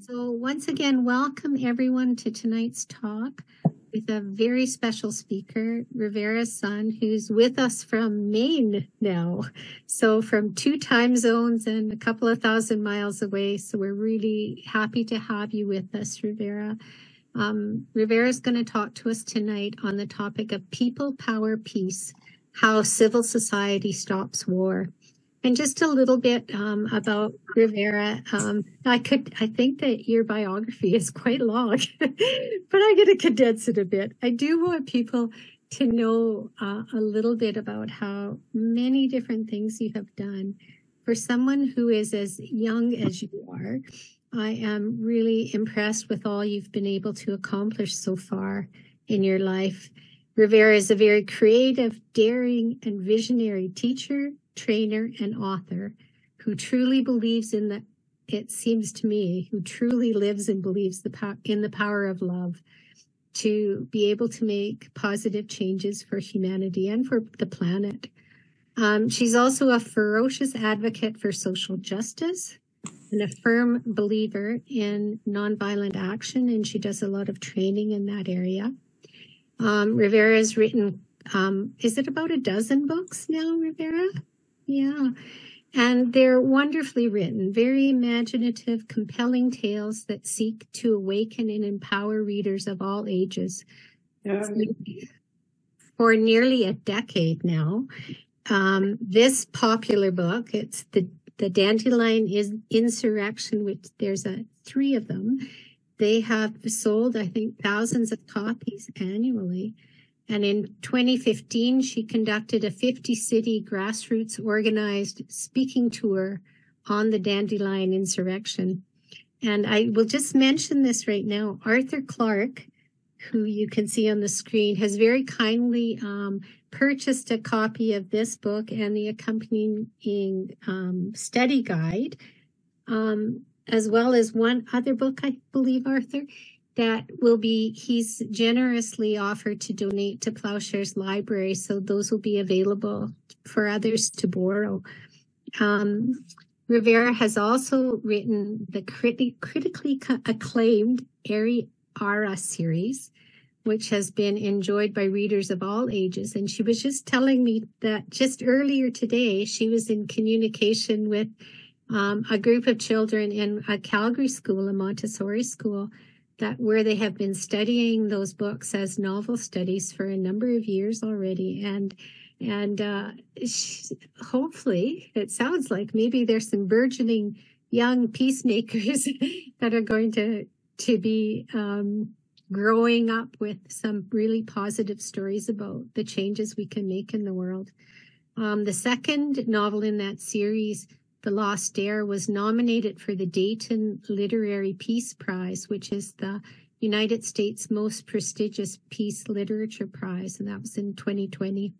So, once again, welcome everyone to tonight's talk with a very special speaker, Rivera Sun, who's with us from Maine now. So, from two time zones and a couple of thousand miles away. So, we're really happy to have you with us, Rivera. Um, Rivera is going to talk to us tonight on the topic of people, power, peace, how civil society stops war. And just a little bit um, about Rivera. Um, I could, I think that your biography is quite long, but I'm going to condense it a bit. I do want people to know uh, a little bit about how many different things you have done. For someone who is as young as you are, I am really impressed with all you've been able to accomplish so far in your life. Rivera is a very creative, daring, and visionary teacher, trainer, and author who truly believes in the, it seems to me, who truly lives and believes the po- in the power of love to be able to make positive changes for humanity and for the planet. Um, she's also a ferocious advocate for social justice and a firm believer in nonviolent action, and she does a lot of training in that area. Um, Rivera has written, um, is it about a dozen books now, Rivera? Yeah. And they're wonderfully written, very imaginative, compelling tales that seek to awaken and empower readers of all ages. Yeah. For nearly a decade now, um, this popular book, it's the the Dandelion is Insurrection, which there's a three of them. They have sold, I think, thousands of copies annually. And in 2015, she conducted a 50 city grassroots organized speaking tour on the Dandelion insurrection. And I will just mention this right now. Arthur Clark, who you can see on the screen, has very kindly um, purchased a copy of this book and the accompanying um, study guide, um, as well as one other book, I believe, Arthur that will be he's generously offered to donate to Ploughshares library so those will be available for others to borrow. Um, rivera has also written the criti- critically acclaimed Ari Ara series which has been enjoyed by readers of all ages. And she was just telling me that just earlier today she was in communication with um, a group of children in a calgary school a montessori school that where they have been studying those books as novel studies for a number of years already and and uh, hopefully it sounds like maybe there's some burgeoning young peacemakers that are going to to be um, growing up with some really positive stories about the changes we can make in the world. Um, the second novel in that series the Lost Heir was nominated for the Dayton Literary Peace Prize, which is the United States' most prestigious peace literature prize, and that was in 2020.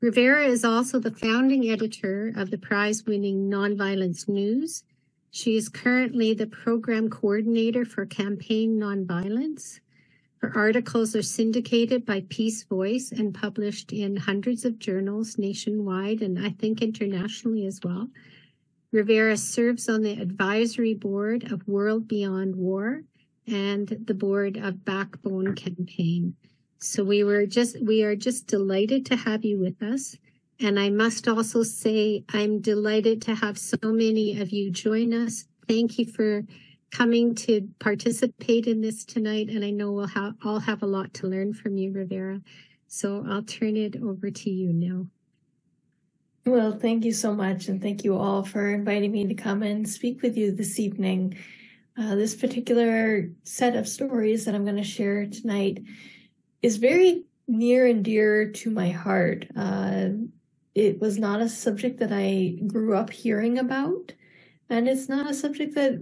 Rivera is also the founding editor of the prize winning Nonviolence News. She is currently the program coordinator for Campaign Nonviolence. Her articles are syndicated by Peace Voice and published in hundreds of journals nationwide and I think internationally as well. Rivera serves on the advisory board of World Beyond War and the board of Backbone Campaign. So we were just we are just delighted to have you with us. And I must also say I'm delighted to have so many of you join us. Thank you for coming to participate in this tonight. And I know we'll have, all have a lot to learn from you, Rivera. So I'll turn it over to you now. Well, thank you so much. And thank you all for inviting me to come and speak with you this evening. Uh, this particular set of stories that I'm going to share tonight is very near and dear to my heart. Uh, it was not a subject that I grew up hearing about, and it's not a subject that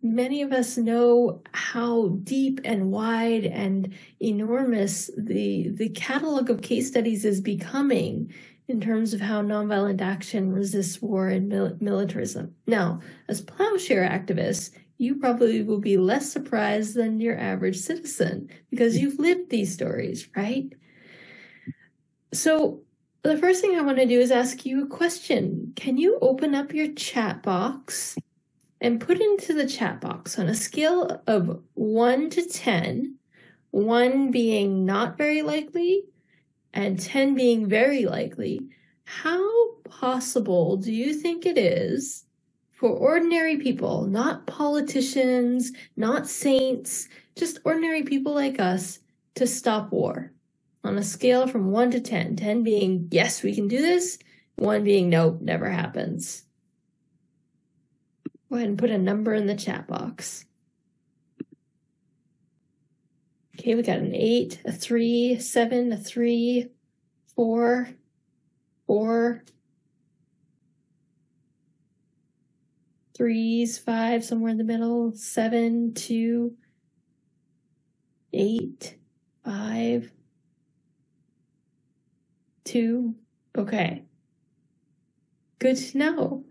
many of us know how deep and wide and enormous the the catalog of case studies is becoming in terms of how nonviolent action resists war and mil- militarism. Now, as Ploughshare activists, you probably will be less surprised than your average citizen because you've lived these stories, right? So, the first thing I want to do is ask you a question. Can you open up your chat box and put into the chat box on a scale of 1 to 10, 1 being not very likely and 10 being very likely, how possible do you think it is for ordinary people, not politicians, not saints, just ordinary people like us, to stop war? On a scale from 1 to 10, 10 being yes, we can do this, 1 being nope, never happens. Go ahead and put a number in the chat box. Okay, we got an eight, a three, seven, a three, four, four, threes, five, somewhere in the middle, seven, two, eight, five, two. Okay. Good to know.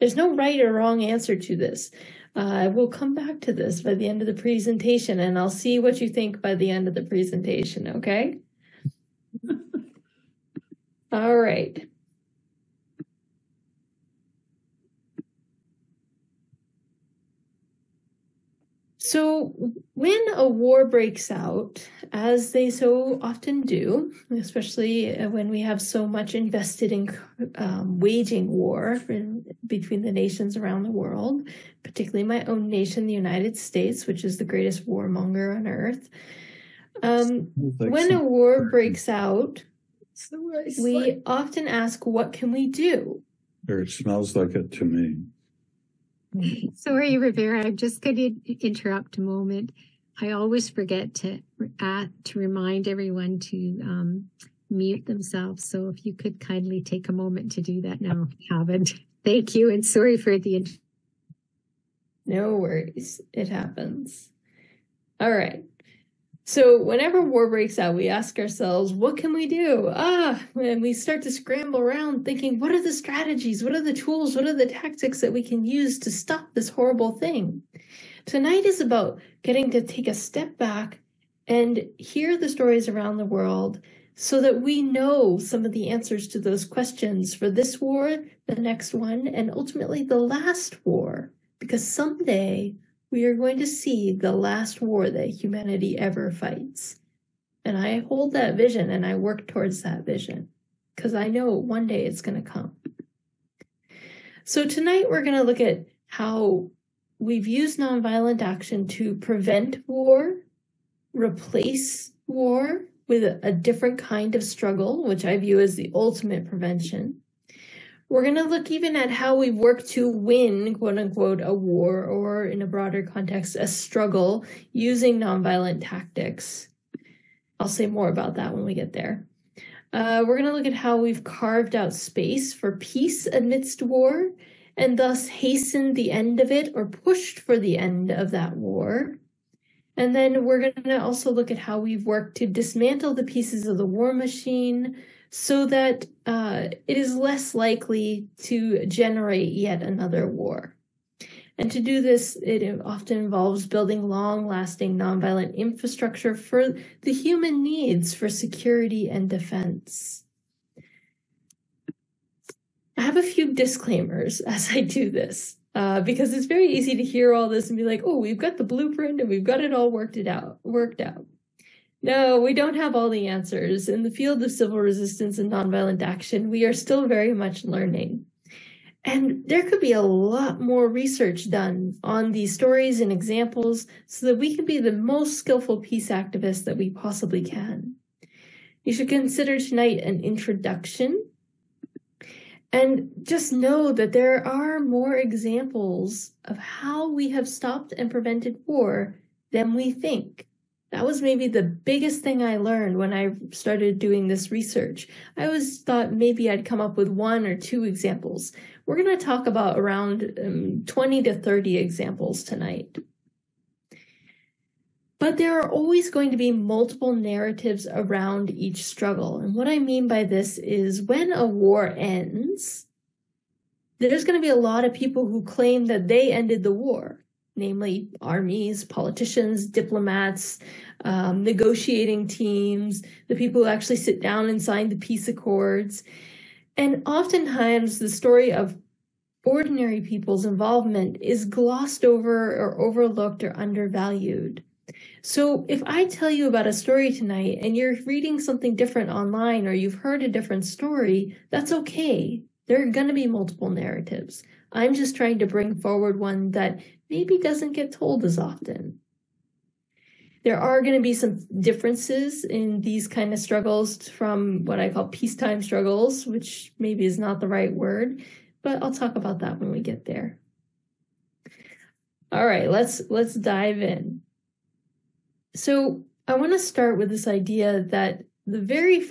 There's no right or wrong answer to this. Uh, we'll come back to this by the end of the presentation and I'll see what you think by the end of the presentation, okay? All right. So, when a war breaks out, as they so often do, especially when we have so much invested in um, waging war in, between the nations around the world, particularly my own nation, the United States, which is the greatest warmonger on earth. Um, when a war breaks out, we often ask, What can we do? Or it smells like it to me. Sorry, Rivera. I'm just going to interrupt a moment. I always forget to uh, to remind everyone to um, mute themselves. So if you could kindly take a moment to do that now, if you haven't. Thank you, and sorry for the. No worries. It happens. All right. So whenever war breaks out, we ask ourselves, what can we do? Ah, and we start to scramble around thinking, what are the strategies? What are the tools? What are the tactics that we can use to stop this horrible thing? Tonight is about getting to take a step back and hear the stories around the world so that we know some of the answers to those questions for this war, the next one, and ultimately the last war. Because someday we are going to see the last war that humanity ever fights. And I hold that vision and I work towards that vision because I know one day it's going to come. So tonight we're going to look at how we've used nonviolent action to prevent war, replace war with a, different kind of struggle, which I view as the ultimate prevention, we're going to look even at how we work to win, quote unquote, a war or in a broader context, a struggle using nonviolent tactics. I'll say more about that when we get there. Uh, we're going to look at how we've carved out space for peace amidst war and thus hastened the end of it or pushed for the end of that war. And then we're going to also look at how we've worked to dismantle the pieces of the war machine, so that uh, it is less likely to generate yet another war. And to do this, it often involves building long lasting nonviolent infrastructure for the human needs for security and defense. I have a few disclaimers as I do this. Uh, because it's very easy to hear all this and be like, "Oh, we've got the blueprint and we've got it all worked it out, worked out." No, we don't have all the answers. In the field of civil resistance and nonviolent action, we are still very much learning. And there could be a lot more research done on these stories and examples so that we can be the most skillful peace activists that we possibly can. You should consider tonight an introduction and just know that there are more examples of how we have stopped and prevented war than we think. That was maybe the biggest thing I learned when I started doing this research. I always thought maybe I'd come up with one or two examples. We're going to talk about around um, 20 to 30 examples tonight. But there are always going to be multiple narratives around each struggle. And what I mean by this is when a war ends, there's going to be a lot of people who claim that they ended the war namely armies, politicians, diplomats, um, negotiating teams, the people who actually sit down and sign the peace accords. And oftentimes the story of ordinary people's involvement is glossed over or overlooked or undervalued. So if I tell you about a story tonight and you're reading something different online or you've heard a different story, that's okay. There are going to be multiple narratives. I'm just trying to bring forward one that maybe doesn't get told as often. There are going to be some differences in these kind of struggles from what I call peacetime struggles, which maybe is not the right word, but I'll talk about that when we get there. All right, let's let's dive in. So, I want to start with this idea that the very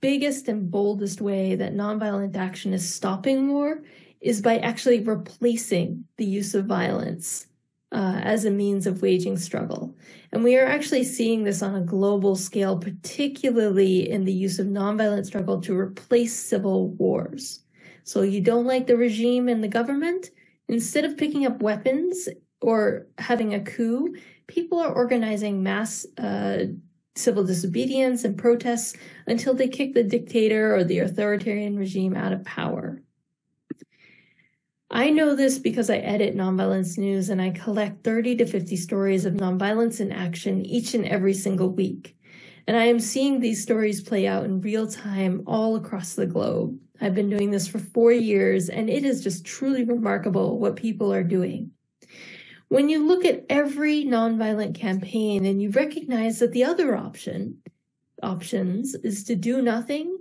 biggest and boldest way that nonviolent action is stopping war is by actually replacing the use of violence uh, as a means of waging struggle. And we are actually seeing this on a global scale, particularly in the use of nonviolent struggle to replace civil wars. So you don't like the regime and the government? Instead of picking up weapons or having a coup, people are organizing mass uh, civil disobedience and protests until they kick the dictator or the authoritarian regime out of power. I know this because I edit Nonviolence News and I collect 30 to 50 stories of nonviolence in action each and every single week. And I am seeing these stories play out in real time all across the globe. I've been doing this for four years and it is just truly remarkable what people are doing. When you look at every nonviolent campaign and you recognize that the other option, options is to do nothing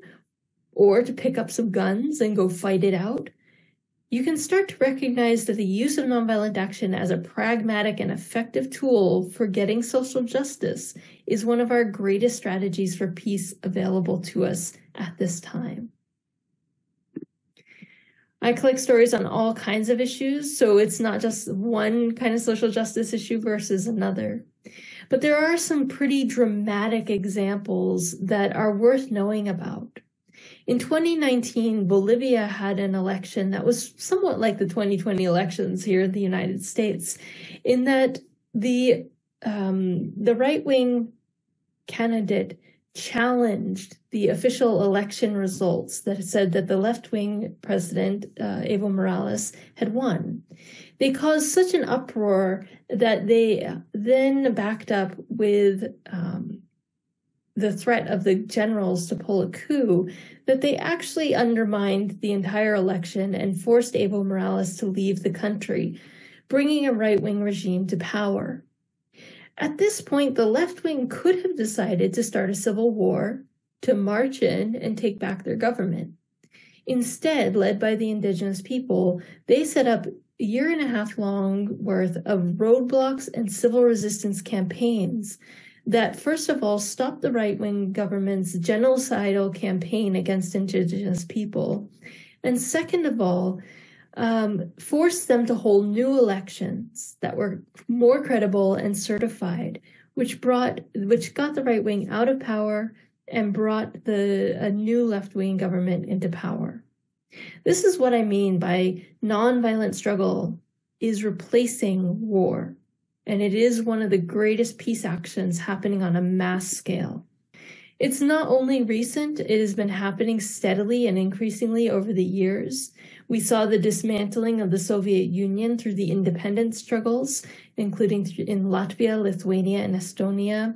or to pick up some guns and go fight it out, you can start to recognize that the use of nonviolent action as a pragmatic and effective tool for getting social justice is one of our greatest strategies for peace available to us at this time. I collect stories on all kinds of issues, so it's not just one kind of social justice issue versus another. But there are some pretty dramatic examples that are worth knowing about. In 2019, Bolivia had an election that was somewhat like the 2020 elections here in the United States, in that the um, the right wing candidate challenged the official election results that said that the left wing president, uh, Evo Morales, had won. They caused such an uproar that they then backed up with um, the threat of the generals to pull a coup that they actually undermined the entire election and forced Evo Morales to leave the country, bringing a right wing regime to power. At this point, the left wing could have decided to start a civil war, to march in and take back their government. Instead, led by the indigenous people, they set up a year and a half long worth of roadblocks and civil resistance campaigns that first of all stopped the right wing government's genocidal campaign against indigenous people, and second of all, um, forced them to hold new elections that were more credible and certified, which brought which got the right wing out of power and brought the a new left wing government into power. This is what I mean by nonviolent struggle is replacing war and it is one of the greatest peace actions happening on a mass scale. It's not only recent, it has been happening steadily and increasingly over the years. We saw the dismantling of the Soviet Union through the independence struggles, including in Latvia, Lithuania, and Estonia.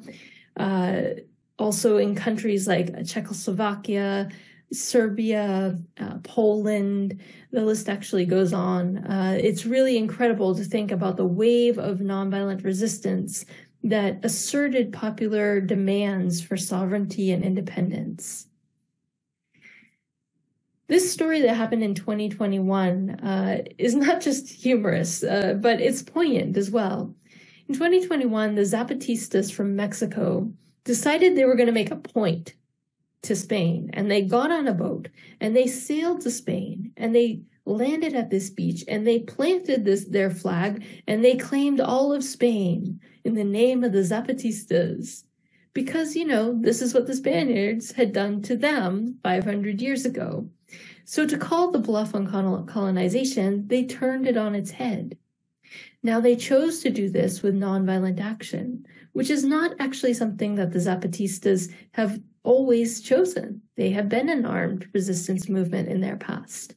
Uh, also in countries like Czechoslovakia, Serbia, uh, Poland, the list actually goes on. Uh, it's really incredible to think about the wave of nonviolent resistance that asserted popular demands for sovereignty and independence. This story that happened in 2021 uh, is not just humorous, uh, but it's poignant as well. In 2021, the Zapatistas from Mexico decided they were going to make a point to Spain and they got on a boat and they sailed to Spain and they landed at this beach and they planted this their flag and they claimed all of Spain in the name of the Zapatistas because you know this is what the Spaniards had done to them 500 years ago. So to call the bluff on colonization, they turned it on its head. Now they chose to do this with nonviolent action, which is not actually something that the Zapatistas have always chosen. They have been an armed resistance movement in their past.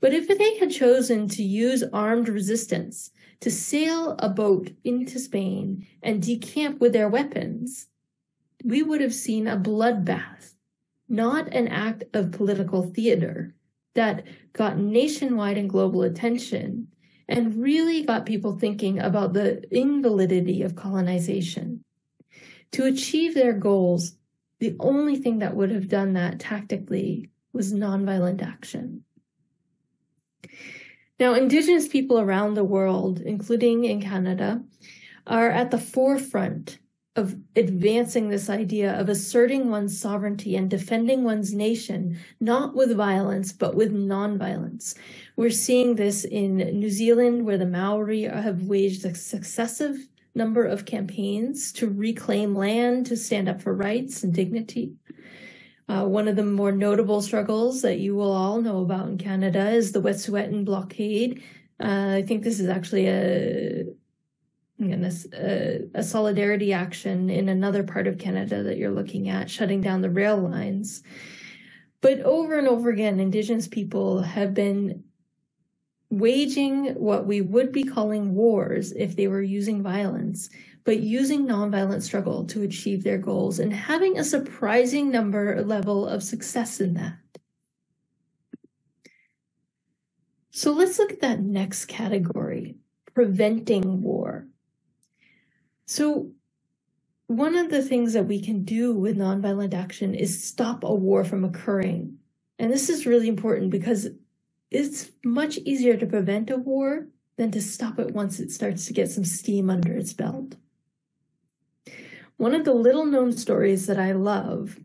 But if they had chosen to use armed resistance to sail a boat into Spain and decamp with their weapons, we would have seen a bloodbath, not an act of political theater that got nationwide and global attention and really got people thinking about the invalidity of colonization. To achieve their goals, the only thing that would have done that tactically was nonviolent action. Now, Indigenous people around the world, including in Canada, are at the forefront of advancing this idea of asserting one's sovereignty and defending one's nation, not with violence, but with nonviolence. We're seeing this in New Zealand, where the Maori have waged a successive number of campaigns to reclaim land, to stand up for rights and dignity. Uh, one of the more notable struggles that you will all know about in Canada is the Wet'suwet'en blockade. Uh, I think this is actually a, a, a solidarity action in another part of Canada that you're looking at, shutting down the rail lines. But over and over again, Indigenous people have been waging what we would be calling wars if they were using violence, but using nonviolent struggle to achieve their goals and having a surprising number level of success in that. So let's look at that next category preventing war. So, one of the things that we can do with nonviolent action is stop a war from occurring. And this is really important because it's much easier to prevent a war than to stop it once it starts to get some steam under its belt. One of the little known stories that I love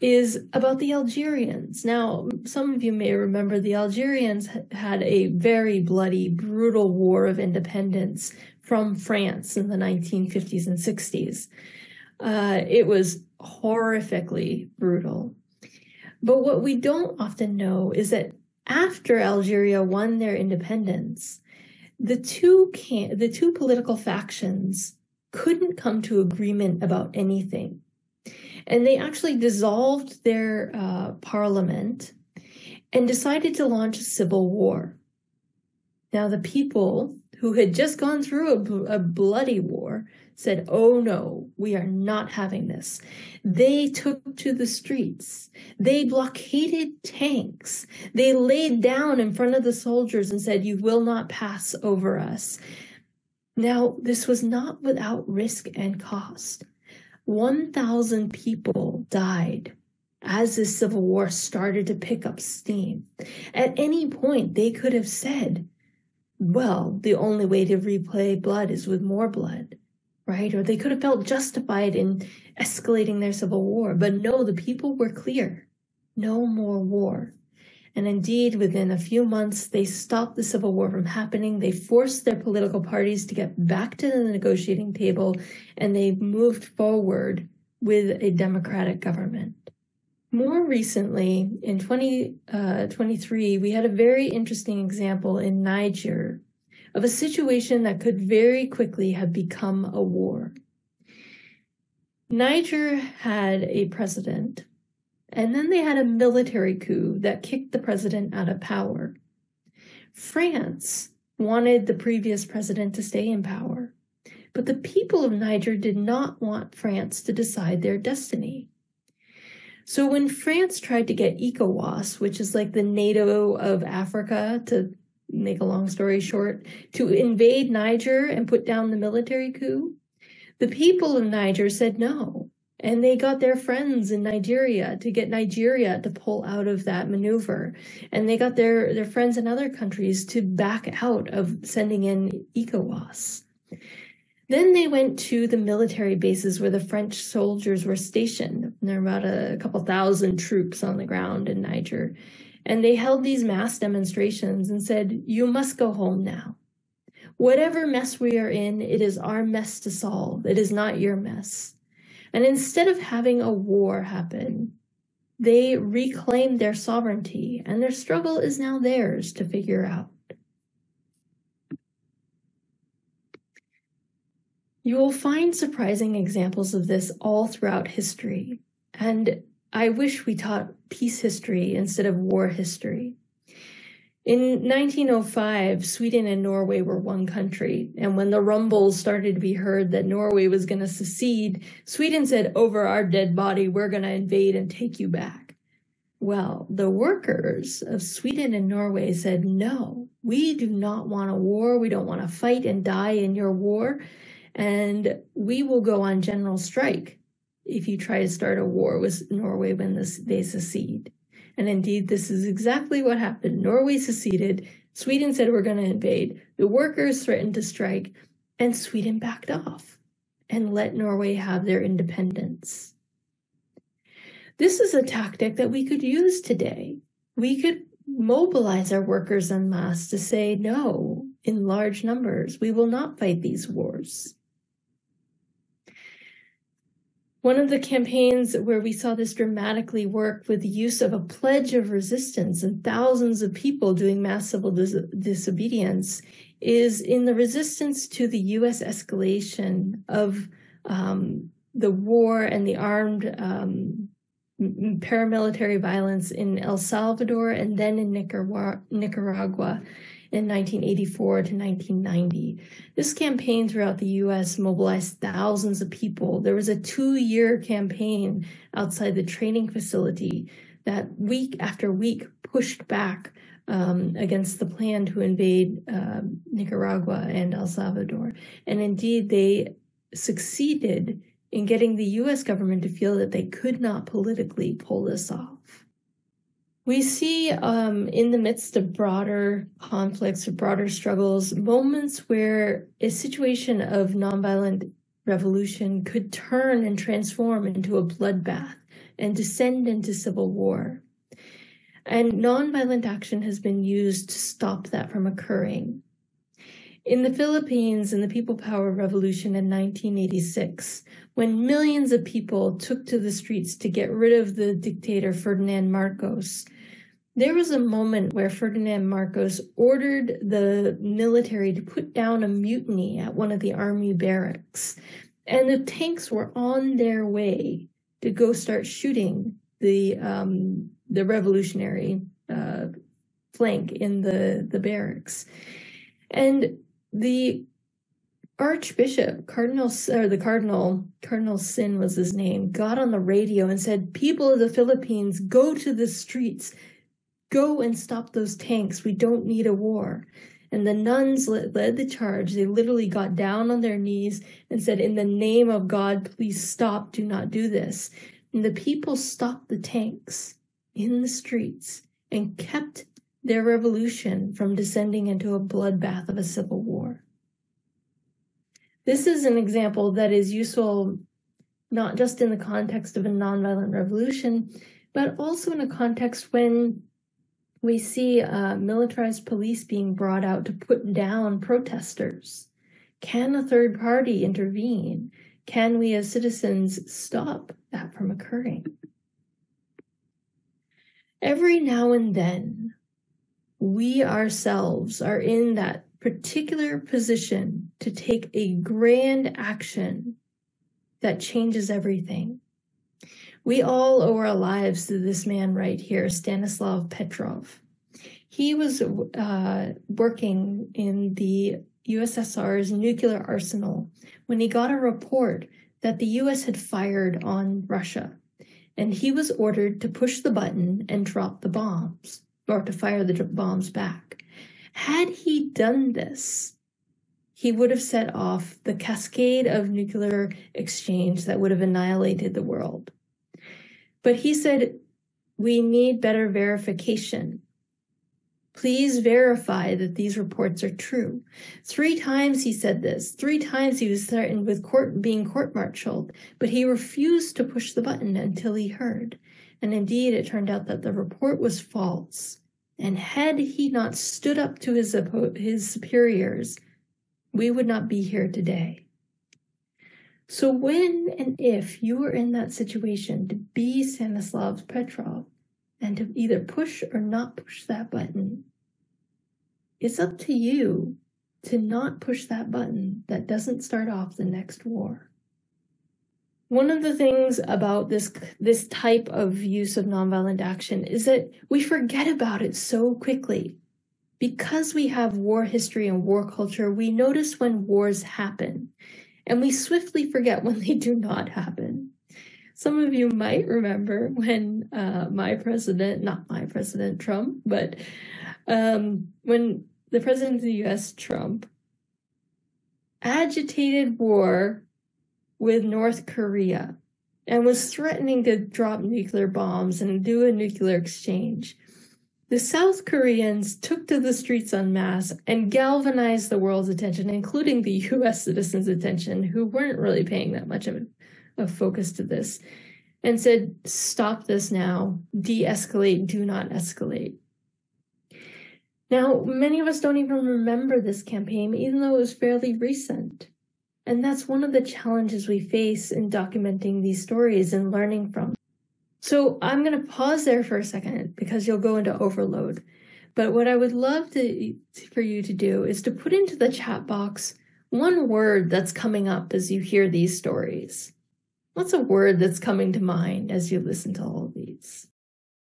is about the Algerians. Now, some of you may remember the Algerians had a very bloody, brutal war of independence from France in the 1950s and 60s. Uh, it was horrifically brutal. But what we don't often know is that after Algeria won their independence, the two can- the two political factions couldn't come to agreement about anything, and they actually dissolved their uh, parliament and decided to launch a civil war. Now, the people who had just gone through a, a bloody war said, Oh no, we are not having this. They took to the streets. They blockaded tanks. They laid down in front of the soldiers and said, You will not pass over us. Now, this was not without risk and cost. 1,000 people died as the Civil War started to pick up steam. At any point, they could have said, well, the only way to replay blood is with more blood right? Or they could have felt justified in escalating their civil war. But no, the people were clear no more war. And indeed, within a few months, they stopped the civil war from happening. They forced their political parties to get back to the negotiating table, and they moved forward with a democratic government. More recently, in 2023, uh, we had a very interesting example in Niger of a situation that could very quickly have become a war. Niger had a president, and then they had a military coup that kicked the president out of power. France wanted the previous president to stay in power, but the people of Niger did not want France to decide their destiny. So when France tried to get ECOWAS, which is like the NATO of Africa, to make a long story short, to invade Niger and put down the military coup. The people of Niger said no. And they got their friends in Nigeria to get Nigeria to pull out of that maneuver. And they got their, their friends in other countries to back out of sending in ECOWAS. Then they went to the military bases where the French soldiers were stationed. There were about a, a couple thousand troops on the ground in Niger. And they held these mass demonstrations and said, You must go home now. Whatever mess we are in, it is our mess to solve. It is not your mess. And instead of having a war happen, they reclaimed their sovereignty, and their struggle is now theirs to figure out. You will find surprising examples of this all throughout history. And I wish we taught peace history instead of war history. In 1905, Sweden and Norway were one country. And when the rumbles started to be heard that Norway was going to secede, Sweden said, over our dead body, we're going to invade and take you back. Well, the workers of Sweden and Norway said, no, we do not want a war. We don't want to fight and die in your war. And we will go on general strike if you try to start a war with Norway when this, they secede. And indeed, this is exactly what happened. Norway seceded. Sweden said we're going to invade. The workers threatened to strike, and Sweden backed off and let Norway have their independence. This is a tactic that we could use today. We could mobilize our workers en masse to say no in large numbers. We will not fight these wars. One of the campaigns where we saw this dramatically work with the use of a pledge of resistance and thousands of people doing mass civil dis- disobedience is in the resistance to the US escalation of um, the war and the armed um, paramilitary violence in El Salvador and then in Nicaragua, Nicaragua in 1984 to 1990. This campaign throughout the US mobilized thousands of people. There was a two year campaign outside the training facility that week after week pushed back um, against the plan to invade uh, Nicaragua and El Salvador. And indeed, they succeeded in getting the US government to feel that they could not politically pull this off. We see um, in the midst of broader conflicts or broader struggles, moments where a situation of nonviolent revolution could turn and transform into a bloodbath and descend into civil war. And nonviolent action has been used to stop that from occurring. In the Philippines, in the People Power Revolution in 1986, when millions of people took to the streets to get rid of the dictator Ferdinand Marcos, there was a moment where Ferdinand Marcos ordered the military to put down a mutiny at one of the army barracks, and the tanks were on their way to go start shooting the um, the revolutionary uh, flank in the the barracks, and the Archbishop Cardinal or the Cardinal Cardinal Sin was his name got on the radio and said, "People of the Philippines, go to the streets." Go and stop those tanks. We don't need a war. And the nuns led the charge. They literally got down on their knees and said, In the name of God, please stop. Do not do this. And the people stopped the tanks in the streets and kept their revolution from descending into a bloodbath of a civil war. This is an example that is useful not just in the context of a nonviolent revolution, but also in a context when we see uh, militarized police being brought out to put down protesters. Can a third party intervene? Can we as citizens stop that from occurring? Every now and then, we ourselves are in that particular position to take a grand action that changes everything. We all owe our lives to this man right here, Stanislav Petrov. He was uh, working in the USSR's nuclear arsenal when he got a report that the US had fired on Russia. And he was ordered to push the button and drop the bombs, or to fire the bombs back. Had he done this, he would have set off the cascade of nuclear exchange that would have annihilated the world. But he said, we need better verification. Please verify that these reports are true. Three times he said this. Three times he was threatened with court being court-martialed, but he refused to push the button until he heard. And indeed, it turned out that the report was false. And had he not stood up to his, his superiors, we would not be here today. So when and if you are in that situation to be Stanislav Petrov and to either push or not push that button, it's up to you to not push that button that doesn't start off the next war. One of the things about this this type of use of nonviolent action is that we forget about it so quickly. Because we have war history and war culture, we notice when wars happen, and we swiftly forget when they do not happen. Some of you might remember when uh, my president, not my president Trump, but um, when the president of the US, Trump, agitated war with North Korea and was threatening to drop nuclear bombs and do a nuclear exchange. The South Koreans took to the streets en masse and galvanized the world's attention, including the US citizens' attention, who weren't really paying that much of a focus to this, and said, Stop this now, de escalate, do not escalate. Now, many of us don't even remember this campaign, even though it was fairly recent. And that's one of the challenges we face in documenting these stories and learning from. Them. So I'm going to pause there for a second because you'll go into overload. But what I would love to, for you to do is to put into the chat box one word that's coming up as you hear these stories. What's a word that's coming to mind as you listen to all of these?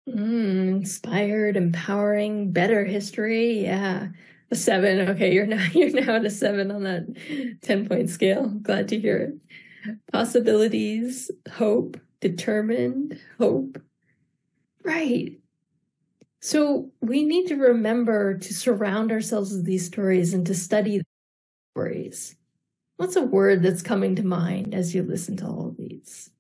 Mm, inspired, empowering, better history. Yeah. A seven. Okay, you're now you're now at a seven on that 10 point scale. Glad to hear it. Possibilities, hope, determined, hope. Right. So we need to remember to surround ourselves with these stories and to study stories. What's a word that's coming to mind as you listen to all of these?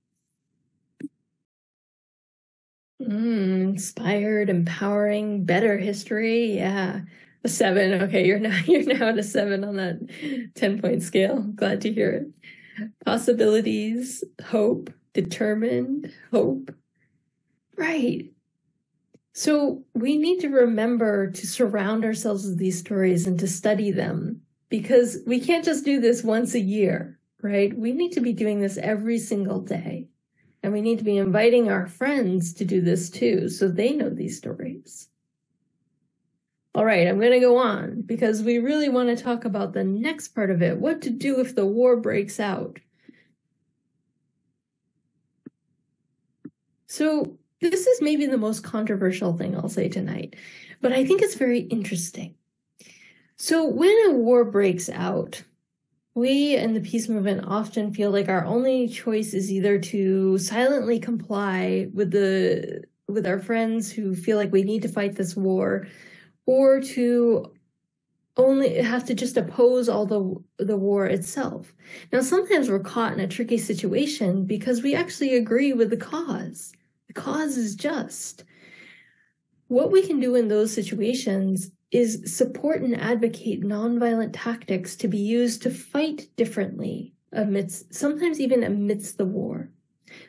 Mm, inspired, empowering, better history. Yeah. A seven. Okay, you're now you're now at a seven on that 10 point scale. Glad to hear it. Possibilities, hope, determined, hope. Right. So we need to remember to surround ourselves with these stories and to study them because we can't just do this once a year, right? We need to be doing this every single day. And we need to be inviting our friends to do this too, so they know these stories. All right, I'm going to go on because we really want to talk about the next part of it what to do if the war breaks out. So, this is maybe the most controversial thing I'll say tonight, but I think it's very interesting. So, when a war breaks out, we in the peace movement often feel like our only choice is either to silently comply with the with our friends who feel like we need to fight this war or to only have to just oppose all the the war itself. Now sometimes we're caught in a tricky situation because we actually agree with the cause. The cause is just. What we can do in those situations is support and advocate nonviolent tactics to be used to fight differently amidst, sometimes even amidst the war.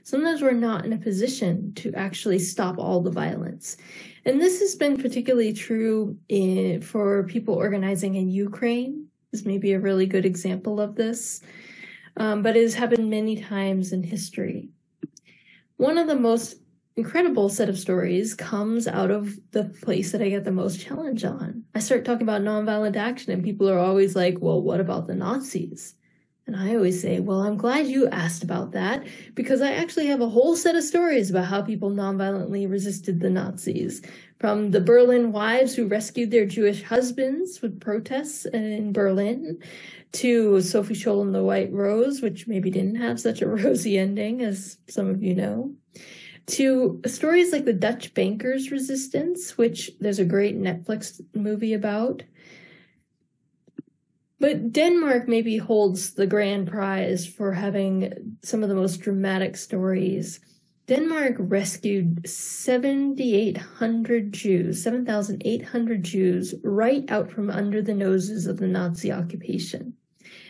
Sometimes we're not in a position to actually stop all the violence. And this has been particularly true in, for people organizing in Ukraine. This may be a really good example of this, um, but it has happened many times in history. One of the most incredible set of stories comes out of the place that I get the most challenge on. I start talking about nonviolent action, and people are always like, well, what about the Nazis? And I always say, well, I'm glad you asked about that because I actually have a whole set of stories about how people nonviolently resisted the Nazis. From the Berlin wives who rescued their Jewish husbands with protests in Berlin to Sophie Scholl and the White Rose, which maybe didn't have such a rosy ending, as some of you know to stories like the Dutch bankers' resistance, which there's a great Netflix movie about. But Denmark maybe holds the grand prize for having some of the most dramatic stories. Denmark rescued 7,800 Jews, 7,800 Jews, right out from under the noses of the Nazi occupation.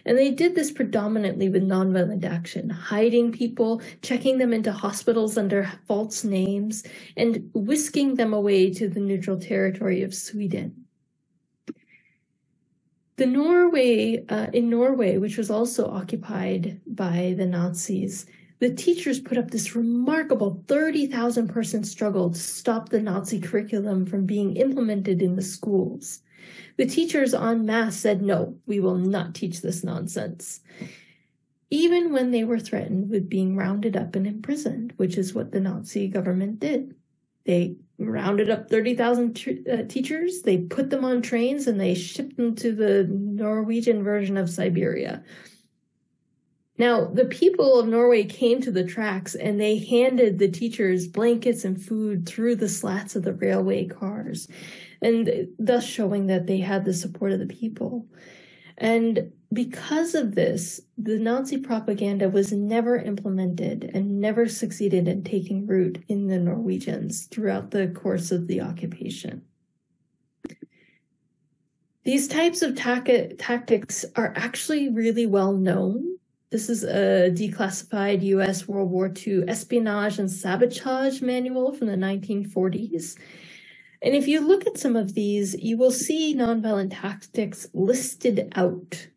And they did this predominantly with nonviolent action, hiding people, checking them into hospitals under false names, and whisking them away to the neutral territory of Sweden. The Norway, uh, in Norway, which was also occupied by the Nazis, the teachers put up this remarkable 30,000 person struggle to stop the Nazi curriculum from being implemented in the schools. The teachers en masse said, no, we will not teach this nonsense. Even when they were threatened with being rounded up and imprisoned, which is what the Nazi government did. They rounded up 30,000 t- uh, teachers, they put them on trains, and they shipped them to the Norwegian version of Siberia. Now, the people of Norway came to the tracks and they handed the teachers blankets and food through the slats of the railway cars, and thus showing that they had the support of the people. And because of this, the Nazi propaganda was never implemented and never succeeded in taking root in the Norwegians throughout the course of the occupation. These types of tactics are actually really well known this is a declassified US World War II espionage and sabotage manual from the 1940s. And if you look at some of these, you will see nonviolent tactics listed out.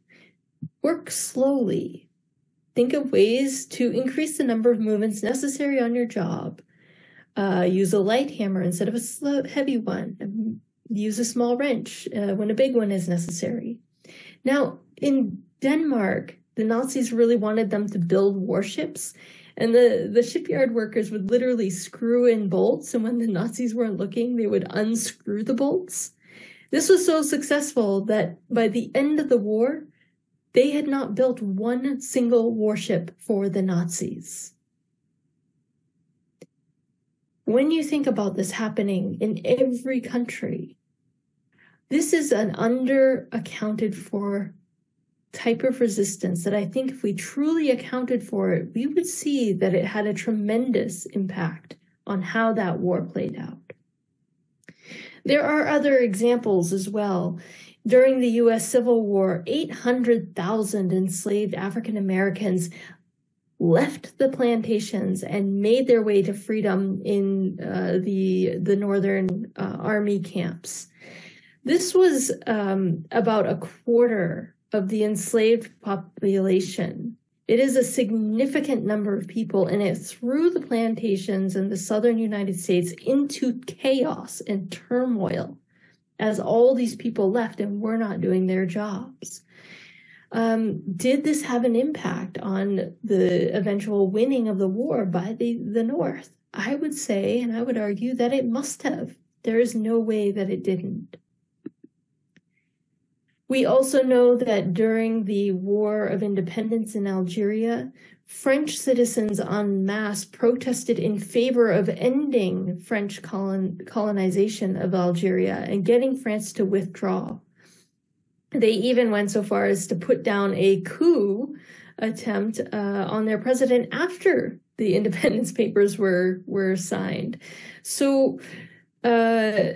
Work slowly. Think of ways to increase the number of movements necessary on your job. Uh, use a light hammer instead of a slow, heavy one. Use a small wrench uh, when a big one is necessary. Now, in Denmark, the Nazis really wanted them to build warships. And the, the shipyard workers would literally screw in bolts. And when the Nazis weren't looking, they would unscrew the bolts. This was so successful that by the end of the war, they had not built one single warship for the Nazis. When you think about this happening in every country, this is an under accounted for type of resistance that I think if we truly accounted for it, we would see that it had a tremendous impact on how that war played out. There are other examples as well. During the US Civil War, 800,000 enslaved African Americans left the plantations and made their way to freedom in uh, the the northern uh, army camps. This was um, about a quarter of the enslaved population. It is a significant number of people, and it threw the plantations in the southern United States into chaos and turmoil as all these people left and were not doing their jobs. Um, did this have an impact on the eventual winning of the war by the, the North? I would say, and I would argue, that it must have. There is no way that it didn't. We also know that during the War of Independence in Algeria, French citizens en masse protested in favor of ending French colon- colonization of Algeria and getting France to withdraw. They even went so far as to put down a coup attempt uh, on their president after the independence papers were were signed. So uh,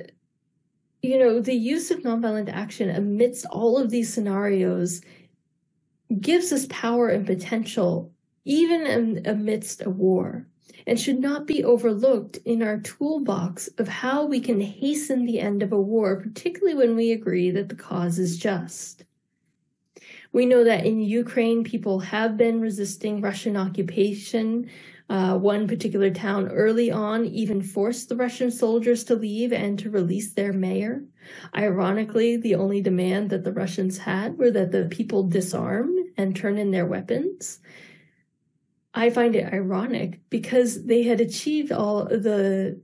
you know, the use of nonviolent action amidst all of these scenarios gives us power and potential, even amidst a war, and should not be overlooked in our toolbox of how we can hasten the end of a war, particularly when we agree that the cause is just. We know that in Ukraine, people have been resisting Russian occupation uh, one particular town early on even forced the Russian soldiers to leave and to release their mayor. Ironically, the only demand that the Russians had were that the people disarm and turn in their weapons. I find it ironic because they had achieved all the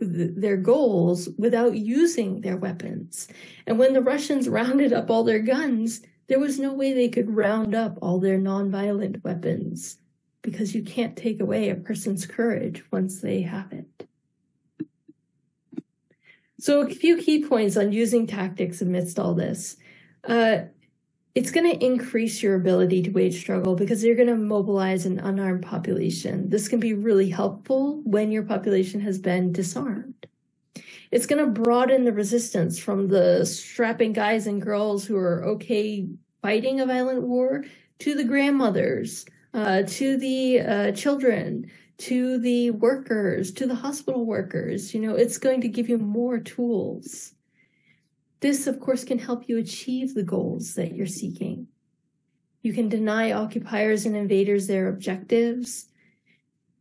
their goals without using their weapons. And when the Russians rounded up all their guns, there was no way they could round up all their nonviolent weapons because you can't take away a person's courage once they have it. So, a few key points on using tactics amidst all this. Uh, it's going to increase your ability to wage struggle because you're going to mobilize an unarmed population. This can be really helpful when your population has been disarmed. It's going to broaden the resistance from the strapping guys and girls who are okay fighting a violent war to the grandmothers uh, to the uh, children, to the workers, to the hospital workers. You know, it's going to give you more tools. This, of course, can help you achieve the goals that you're seeking. You can deny occupiers and invaders their objectives.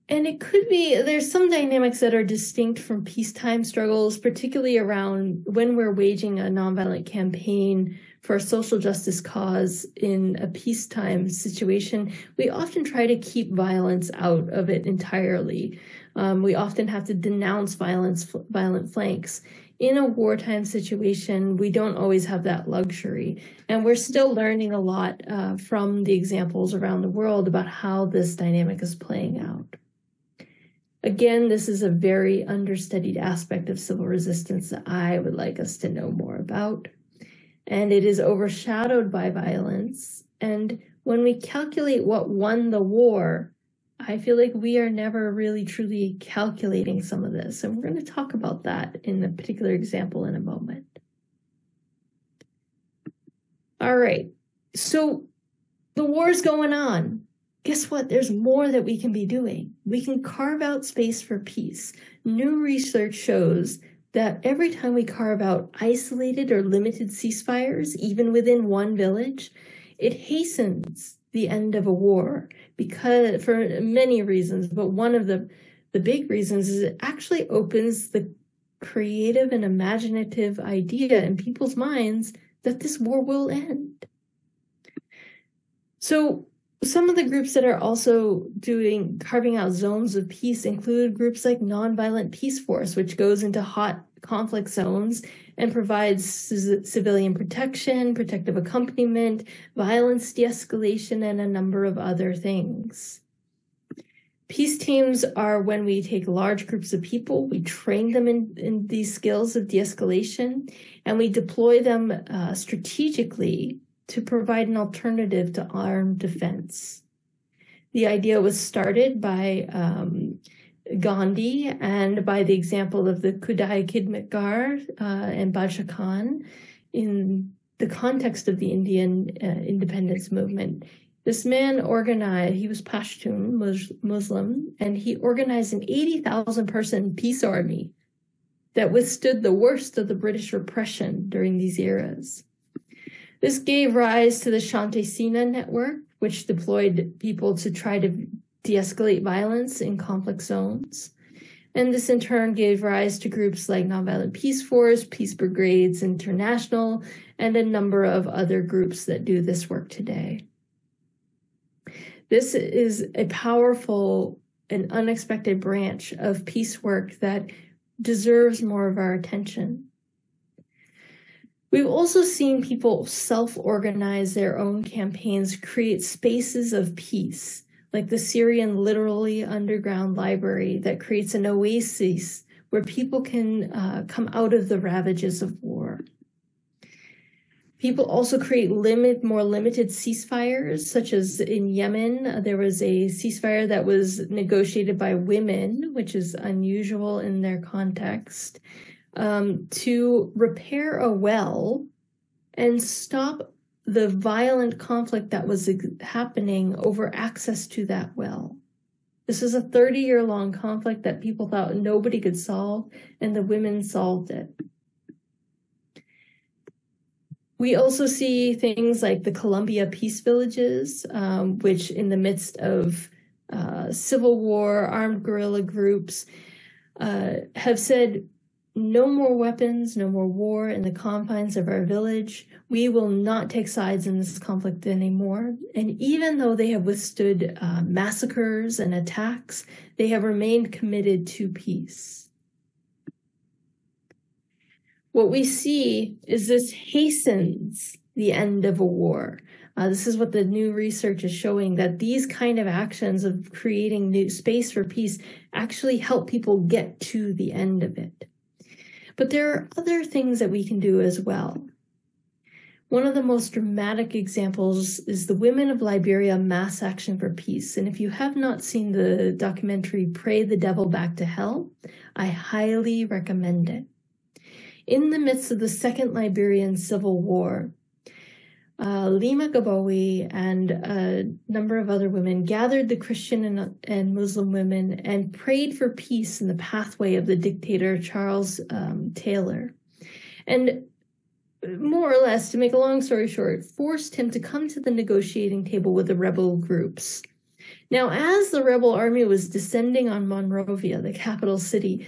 And it could be there's some dynamics that are distinct from peacetime struggles, particularly around when we're waging a nonviolent campaign for a social justice cause in a peacetime situation. We often try to keep violence out of it entirely. Um, we often have to denounce violence, violent flanks. In a wartime situation, we don't always have that luxury. And we're still learning a lot uh, from the examples around the world about how this dynamic is playing out. Again, this is a very understudied aspect of civil resistance that I would like us to know more about. And it is overshadowed by violence. And when we calculate what won the war, I feel like we are never really truly calculating some of this. And we're going to talk about that in a particular example in a moment. All right. So the war's going on. Guess what? There's more that we can be doing. We can carve out space for peace. New research shows that every time we carve out isolated or limited ceasefires, even within one village, it hastens the end of a war because for many reasons, but one of the the big reasons is it actually opens the creative and imaginative idea in people's minds that this war will end. So some of the groups that are also doing carving out zones of peace include groups like Nonviolent Peace Force, which goes into hot conflict zones and provides c- civilian protection, protective accompaniment, violence de escalation, and a number of other things. Peace teams are when we take large groups of people, we train them in, in these skills of de escalation, and we deploy them uh, strategically to provide an alternative to armed defense. The idea was started by um, Gandhi and by the example of the Khudai Khidmatgar uh, and Badshah Khan in the context of the Indian uh, independence movement. This man organized, he was Pashtun Muslim, and he organized an 80,000 person peace army that withstood the worst of the British repression during these eras. This gave rise to the Shanti Sena network, which deployed people to try to de escalate violence in conflict zones. And this in turn gave rise to groups like Nonviolent Peace Force, Peace Brigades International, and a number of other groups that do this work today. This is a powerful and unexpected branch of peace work that deserves more of our attention. We've also seen people self organize their own campaigns, create spaces of peace like the Syrian literally underground library that creates an oasis where people can uh, come out of the ravages of war. People also create limit more limited ceasefires, such as in Yemen, uh, there was a ceasefire that was negotiated by women, which is unusual in their context, um, to repair a well and stop the violent conflict that was happening over access to that well. This is a 30 year long conflict that people thought nobody could solve, and the women solved it. We also see things like the Colombia Peace Villages, um, which, in the midst of uh, civil war, armed guerrilla groups, uh, have said no more weapons, no more war in the confines of our village. We will not take sides in this conflict anymore. And even though they have withstood uh, massacres and attacks, they have remained committed to peace. What we see is this hastens the end of a war. Uh, this is what the new research is showing that these kind of actions of creating new space for peace actually help people get to the end of it. But there are other things that we can do as well. One of the most dramatic examples is the Women of Liberia Mass Action for Peace. And if you have not seen the documentary Pray the Devil Back to Hell, I highly recommend it. In the midst of the Second Liberian Civil War, uh, Leymah Gbowee and a number of other women gathered the Christian and, and, Muslim women and prayed for peace in the pathway of the dictator Charles um, Taylor. And more or less, to make a long story short, forced him to come to the negotiating table with the rebel groups. Now, as the rebel army was descending on Monrovia, the capital city,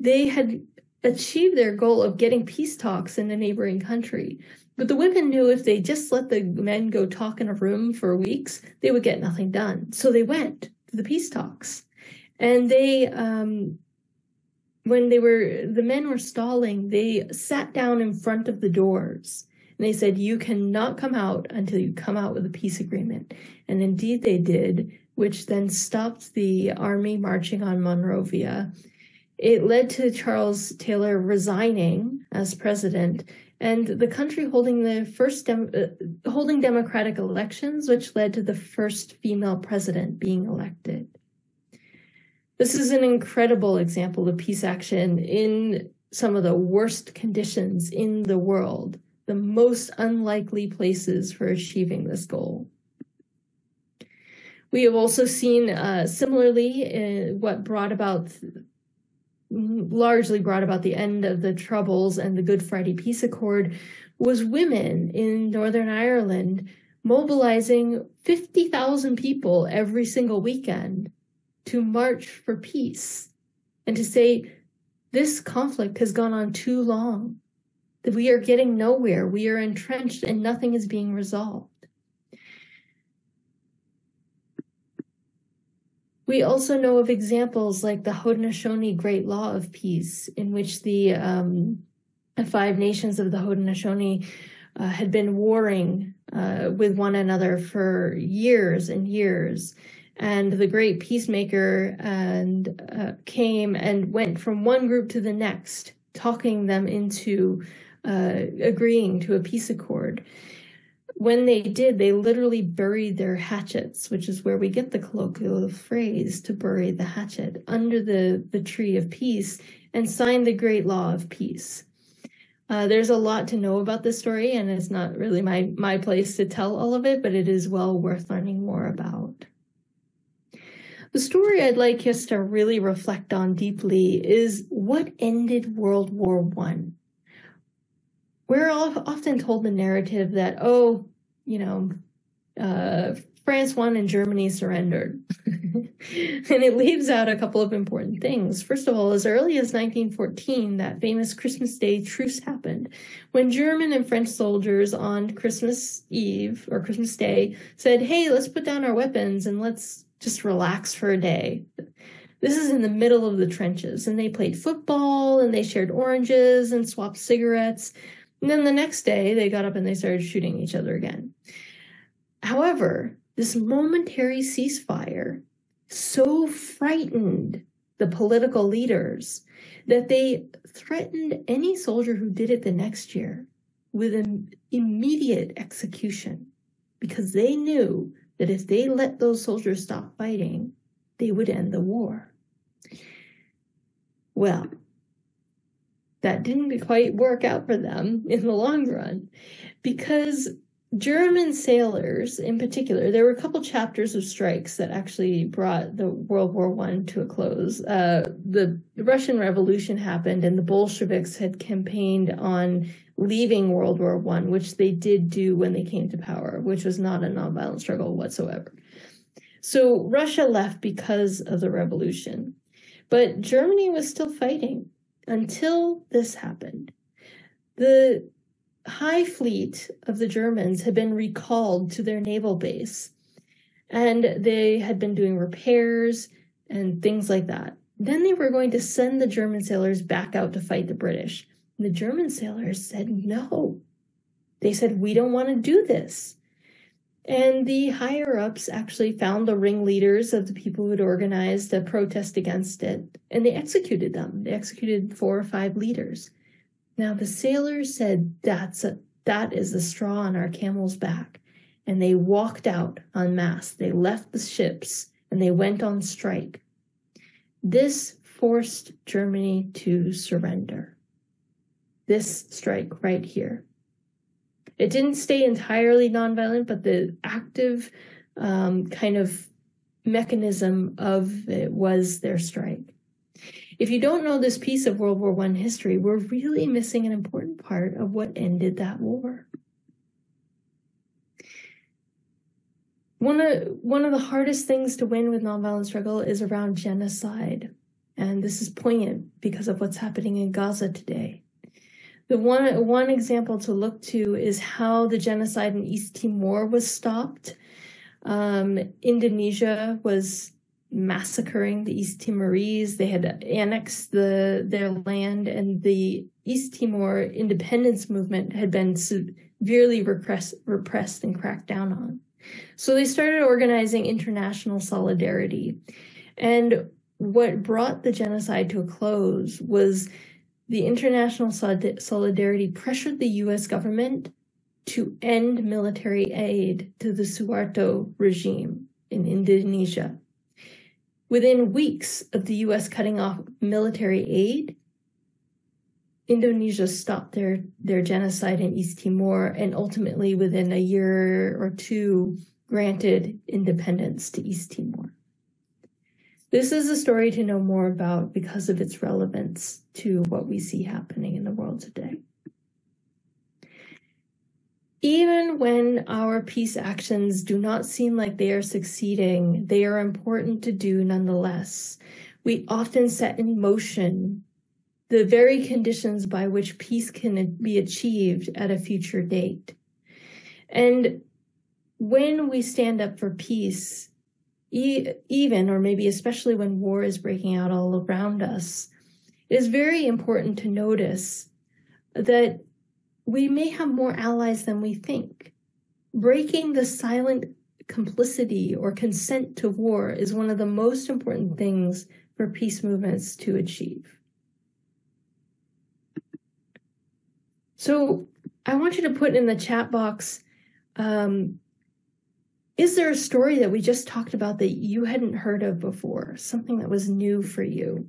they had achieved their goal of getting peace talks in a neighboring country. But the women knew if they just let the men go talk in a room for weeks, they would get nothing done. So they went to the peace talks. And they, um, when they were, the men were stalling, they sat down in front of the doors and they said, You cannot come out until you come out with a peace agreement. And indeed they did, which then stopped the army marching on Monrovia. It led to Charles Taylor resigning as president and the country holding the first dem- uh, holding democratic elections, which led to the first female president being elected. This is an incredible example of peace action in some of the worst conditions in the world, the most unlikely places for achieving this goal. We have also seen uh, similarly uh, what brought about largely brought about the end of the Troubles and the Good Friday Peace Accord was women in Northern Ireland mobilizing 50,000 people every single weekend to march for peace and to say, this conflict has gone on too long, that we are getting nowhere, we are entrenched, and nothing is being resolved. We also know of examples like the Haudenosaunee Great Law of Peace, in which the um, five nations of the Haudenosaunee uh, had been warring uh, with one another for years and years. And the great peacemaker and uh, came and went from one group to the next, talking them into uh, agreeing to a peace accord when they did, they literally buried their hatchets, which is where we get the colloquial phrase to bury the hatchet, under the, the tree of peace and signed the great law of peace. Uh, there's a lot to know about this story, and it's not really my, my place to tell all of it, but it is well worth learning more about. The story I'd like us to really reflect on deeply is what ended World War One we're often told the narrative that, oh, you know, uh, France won and Germany surrendered. and it leaves out a couple of important things. First of all, as early as 1914, that famous Christmas Day truce happened when German and French soldiers on Christmas Eve or Christmas Day said, hey, let's put down our weapons and let's just relax for a day. This is in the middle of the trenches, and they played football and they shared oranges and swapped cigarettes. And then the next day, they got up and they started shooting each other again. However, this momentary ceasefire so frightened the political leaders that they threatened any soldier who did it the next year with an immediate execution because they knew that if they let those soldiers stop fighting, they would end the war. Well, that didn't quite work out for them in the long run because German sailors, in particular, there were a couple chapters of strikes that actually brought the World War One to a close. Uh, the Russian Revolution happened, and the Bolsheviks had campaigned on leaving World War One, which they did do when they came to power, which was not a nonviolent struggle whatsoever. So Russia left because of the revolution, but Germany was still fighting until this happened. The High Fleet of the Germans had been recalled to their naval base, and they had been doing repairs and things like that. Then they were going to send the German sailors back out to fight the British. The German sailors said no. They said, We don't want to do this. And the higher ups actually found the ringleaders of the people who had organized a protest against it, and they executed them. They executed four or five leaders. Now the sailors said, "That's a that is the straw on our camel's back," and they walked out en masse. They left the ships and they went on strike. This forced Germany to surrender. This strike right here. It didn't stay entirely nonviolent, but the active um, kind of mechanism of it was their strike. If you don't know this piece of World War I history, we're really missing an important part of what ended that war. One of, one of the hardest things to win with nonviolent struggle is around genocide. And this is poignant because of what's happening in Gaza today. The one one example to look to is how the genocide in East Timor was stopped. Um, Indonesia was massacring the East Timorese. They had annexed the their land, and the East Timor independence movement had been severely repressed, repressed and cracked down on. So they started organizing international solidarity. And what brought the genocide to a close was the international solidarity pressured the US government to end military aid to the Suharto regime in Indonesia. Within weeks of the US cutting off military aid, Indonesia stopped their, their genocide in East Timor and ultimately within a year or two granted independence to East Timor. This is a story to know more about because of its relevance to what we see happening in the world today. Even when our peace actions do not seem like they are succeeding, they are important to do nonetheless. We often set in motion the very conditions by which peace can be achieved at a future date. And when we stand up for peace, even or maybe especially when war is breaking out all around us, it is very important to notice that we may have more allies than we think. Breaking the silent complicity or consent to war is one of the most important things for peace movements to achieve. So I want you to put in the chat box um, is there a story that we just talked about that you hadn't heard of before? Something that was new for you?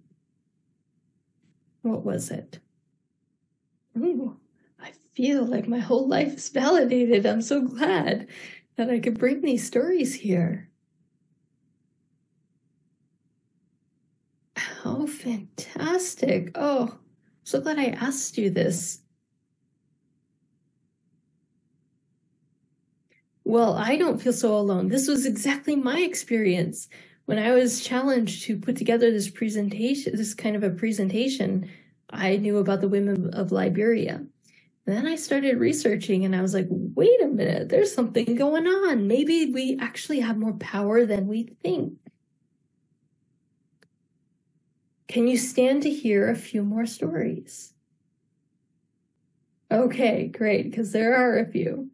What was it? Ooh, I feel like my whole life is validated. I'm so glad that I could bring these stories here. Oh, fantastic. Oh, so glad I asked you this. Well, I don't feel so alone. This was exactly my experience when I was challenged to put together this presentation, this kind of a presentation. I knew about the women of Liberia. Then I started researching and I was like, wait a minute, there's something going on. Maybe we actually have more power than we think. Can you stand to hear a few more stories? Okay, great, because there are a few.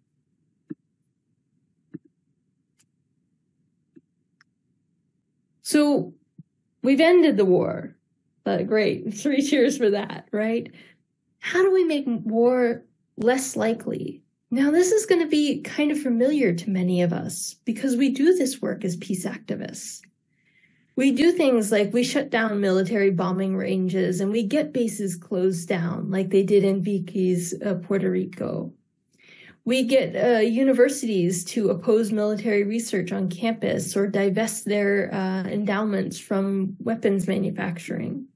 So we've ended the war. But great. Three cheers for that, right? How do we make war less likely? Now, this is going to be kind of familiar to many of us because we do this work as peace activists. We do things like we shut down military bombing ranges and we get bases closed down, like they did in Vieques, uh, Puerto Rico. We get uh, universities to oppose military research on campus or divest their uh, endowments from weapons manufacturing.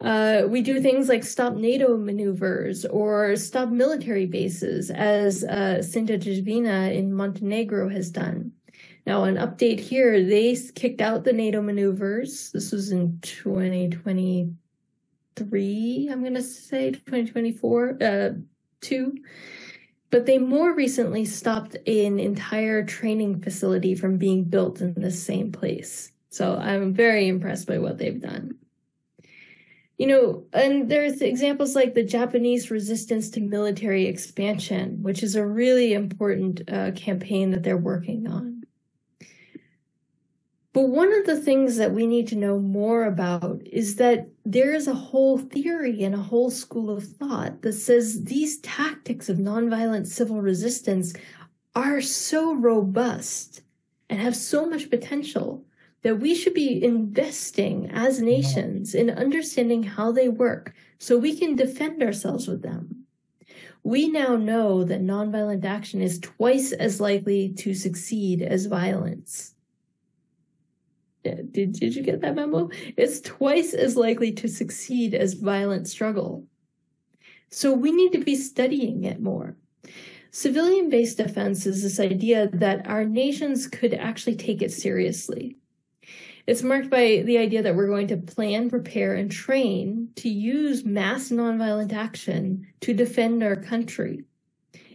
Uh, we do things like stop NATO maneuvers or stop military bases, as uh, Cinta in Montenegro has done. Now, an update here, they kicked out the NATO maneuvers. This was in 2023, I'm going to say, 2024, uh, two. But they more recently stopped an entire training facility from being built in the same place. So I'm very impressed by what they've done. You know, and there's examples like the Japanese resistance to military expansion, which is a really important uh, campaign that they're working on. But one of the things that we need to know more about is that there is a whole theory and a whole school of thought that says these tactics of nonviolent civil resistance are so robust and have so much potential that we should be investing as nations in understanding how they work so we can defend ourselves with them. We now know that nonviolent action is twice as likely to succeed as violence. Did, did you get that memo? It's twice as likely to succeed as violent struggle. So we need to be studying it more. Civilian based defense is this idea that our nations could actually take it seriously. It's marked by the idea that we're going to plan, prepare, and train to use mass nonviolent action to defend our country.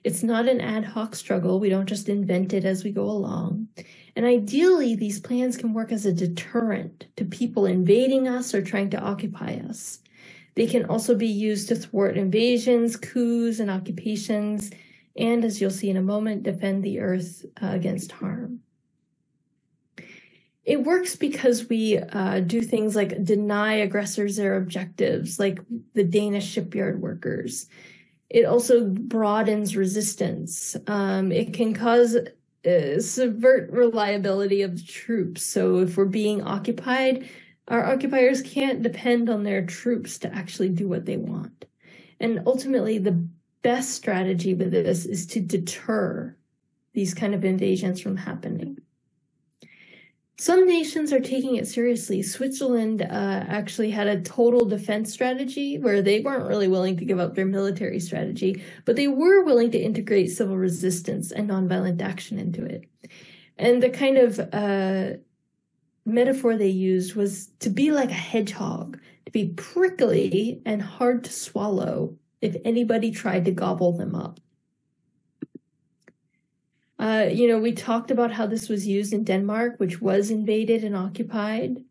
It's not an ad hoc struggle. We don't just invent it as we go along. And ideally, these plans can work as a deterrent to people invading us or trying to occupy us. They can also be used to thwart invasions, coups, and occupations, and as you'll see in a moment, defend the earth uh, against harm. It works because we uh, do things like deny aggressors their objectives, like the Danish shipyard workers. It also broadens resistance. Um, it can cause uh, subvert reliability of troops. So if we're being occupied, our occupiers can't depend on their troops to actually do what they want. And ultimately, the best strategy with this is to deter these kind of invasions from happening. Some nations are taking it seriously. Switzerland uh, actually had a total defense strategy where they weren't really willing to give up their military strategy, but they were willing to integrate civil resistance and nonviolent action into it. And the kind of uh, metaphor they used was to be like a hedgehog, to be prickly and hard to swallow if anybody tried to gobble them up. Uh, you know, we talked about how this was used in Denmark, which was invaded and occupied.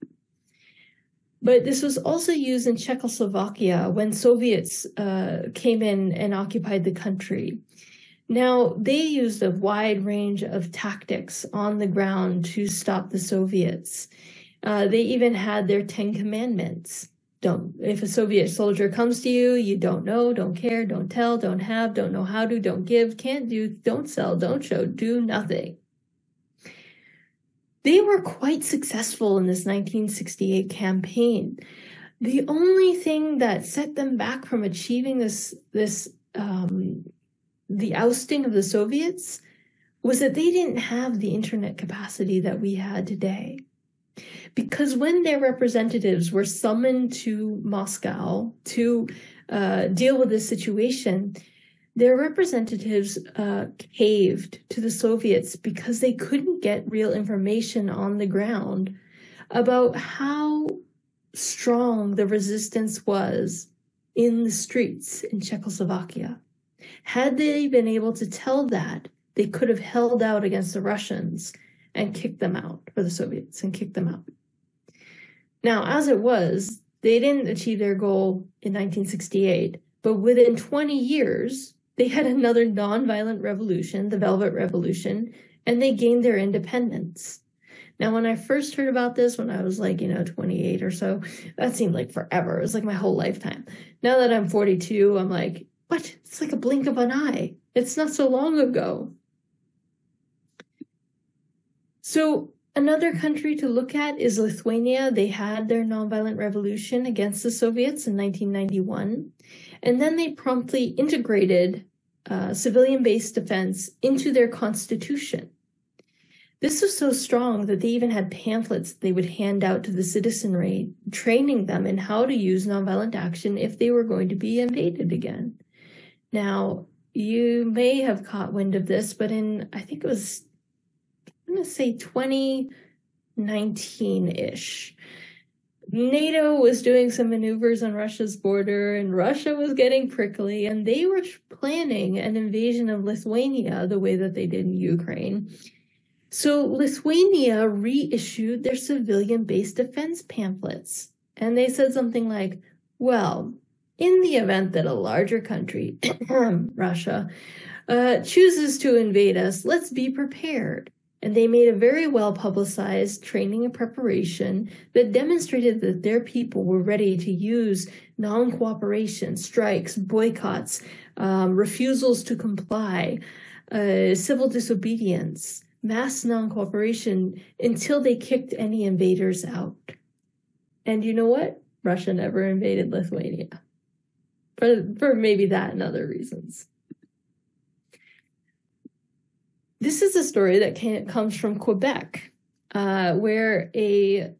But this was also used in Czechoslovakia when Soviets uh, came in and occupied the country. Now, they used a wide range of tactics on the ground to stop the Soviets. Uh, they even had their Ten Commandments. Don't, if a Soviet soldier comes to you, you don't know, don't care, don't tell, don't have, don't know how to, don't give, can't do, don't sell, don't show, do nothing. They were quite successful in this 1968 campaign. The only thing that set them back from achieving this, this um, the ousting of the Soviets was that they didn't have the internet capacity that we had today. Because when their representatives were summoned to Moscow to uh, deal with this situation, their representatives uh, caved to the Soviets because they couldn't get real information on the ground about how strong the resistance was in the streets in Czechoslovakia. Had they been able to tell that, they could have held out against the Russians and kicked them out, or the Soviets and kicked them out. Now, as it was, they didn't achieve their goal in 1968, but within 20 years, they had another nonviolent revolution, the Velvet Revolution, and they gained their independence. Now, when I first heard about this, when I was like, you know, 28 or so, that seemed like forever. It was like my whole lifetime. Now that I'm 42, I'm like, what? It's like a blink of an eye. It's not so long ago. So, another country to look at is Lithuania. They had their nonviolent revolution against the Soviets in 1991. And then they promptly integrated uh, civilian based defense into their constitution. This was so strong that they even had pamphlets they would hand out to the citizenry, training them in how to use nonviolent action if they were going to be invaded again. Now, you may have caught wind of this, but in, I think it was, I'm going to say 2019 ish, NATO was doing some maneuvers on Russia's border, and Russia was getting prickly, and they were planning an invasion of Lithuania the way that they did in Ukraine. So Lithuania reissued their civilian based defense pamphlets, and they said something like, well, in the event that a larger country, Russia, uh, chooses to invade us, let's be prepared. And they made a very well publicized training and preparation that demonstrated that their people were ready to use non cooperation, strikes, boycotts, um, refusals to comply, uh, civil disobedience, mass non cooperation until they kicked any invaders out. And you know what? Russia never invaded Lithuania for, for maybe that and other reasons. This is a story that comes from Quebec, uh, where a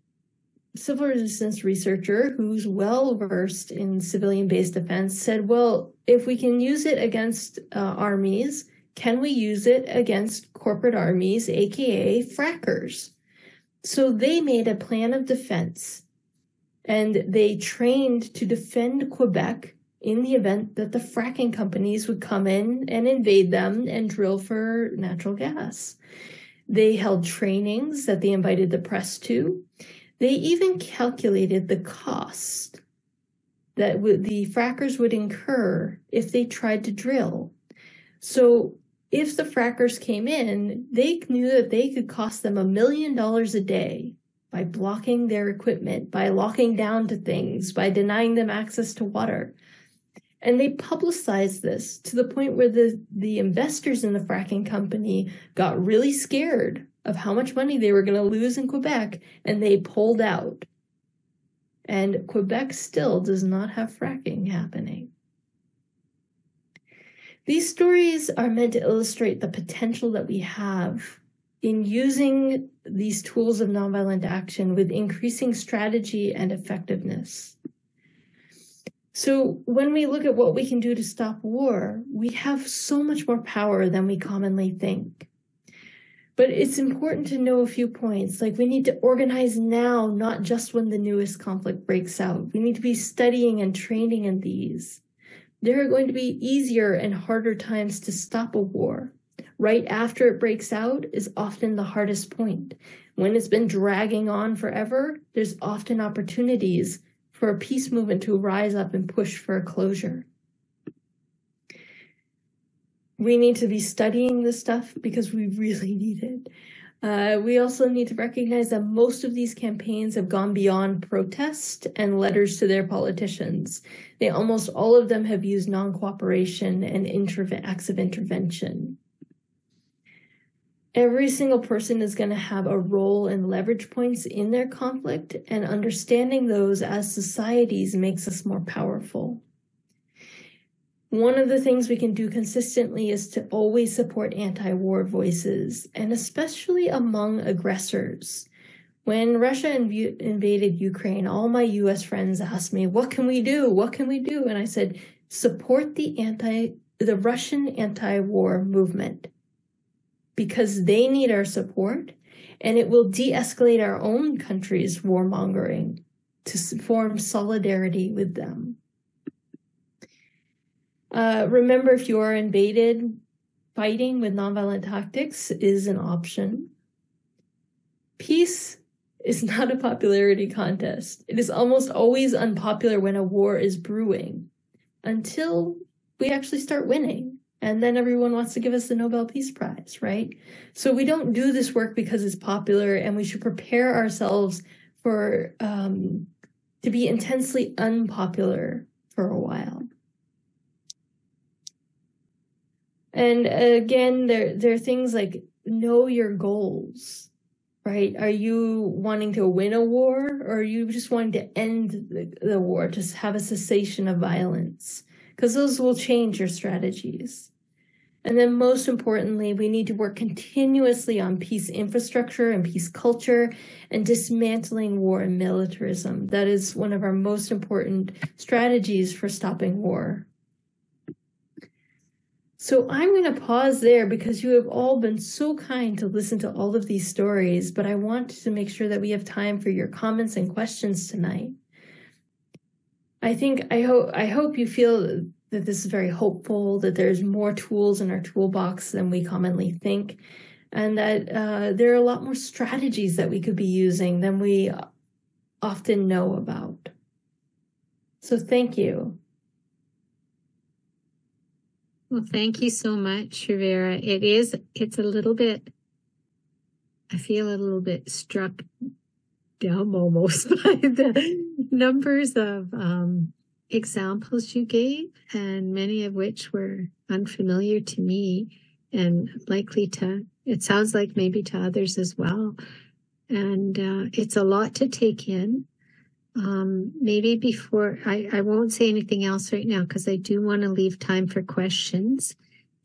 civil resistance researcher who's well versed in civilian based defense said, Well, if we can use it against uh, armies, can we use it against corporate armies, aka frackers? So they made a plan of defense and they trained to defend Quebec in the event that the fracking companies would come in and invade them and drill for natural gas. They held trainings that they invited the press to. They even calculated the cost that the frackers would incur if they tried to drill. So if the frackers came in, they knew that they could cost them a million dollars a day by blocking their equipment, by locking down to things, by denying them access to water. And they publicized this to the point where the, the investors in the fracking company got really scared of how much money they were going to lose in Quebec and they pulled out. And Quebec still does not have fracking happening. These stories are meant to illustrate the potential that we have in using these tools of nonviolent action with increasing strategy and effectiveness. So when we look at what we can do to stop war, we have so much more power than we commonly think. But it's important to know a few points. Like we need to organize now, not just when the newest conflict breaks out. We need to be studying and training in these. There are going to be easier and harder times to stop a war. Right after it breaks out is often the hardest point. When it's been dragging on forever, there's often opportunities for a peace movement to rise up and push for a closure. We need to be studying this stuff because we really need it. Uh, we also need to recognize that most of these campaigns have gone beyond protest and letters to their politicians. They almost all of them have used non-cooperation and acts of intervention every single person is going to have a role and leverage points in their conflict, and understanding those as societies makes us more powerful. One of the things we can do consistently is to always support anti war voices, and especially among aggressors. When Russia inv- invaded Ukraine, all my US friends asked me, What can we do? What can we do? And I said, Support the anti the Russian anti war movement because they need our support and it will de escalate our own country's warmongering to form solidarity with them. Uh, remember, if you are invaded, fighting with nonviolent tactics is an option. Peace is not a popularity contest. It is almost always unpopular when a war is brewing until we actually start winning and then everyone wants to give us the Nobel Peace Prize, right? So we don't do this work because it's popular, and we should prepare ourselves for um, to be intensely unpopular for a while. And again, there there are things like know your goals, right? Are you wanting to win a war, or are you just wanting to end the, the war, just have a cessation of violence? Because those will change your strategies. And then most importantly, we need to work continuously on peace infrastructure and peace culture and dismantling war and militarism. That is one of our most important strategies for stopping war. So I'm going to pause there because you have all been so kind to listen to all of these stories, but I want to make sure that we have time for your comments and questions tonight. I think I hope I hope you feel that this is very hopeful, that there's more tools in our toolbox than we commonly think, and that uh, there are a lot more strategies that we could be using than we often know about. So thank you. Well, thank you so much, Rivera. It is, it's a little bit, I feel a little bit struck dumb almost by the numbers of um, examples you gave, and many of which were unfamiliar to me and likely to, it sounds like maybe to others as well. And uh, it's a lot to take in. Um, maybe before I, I won't say anything else right now because I do want to leave time for questions.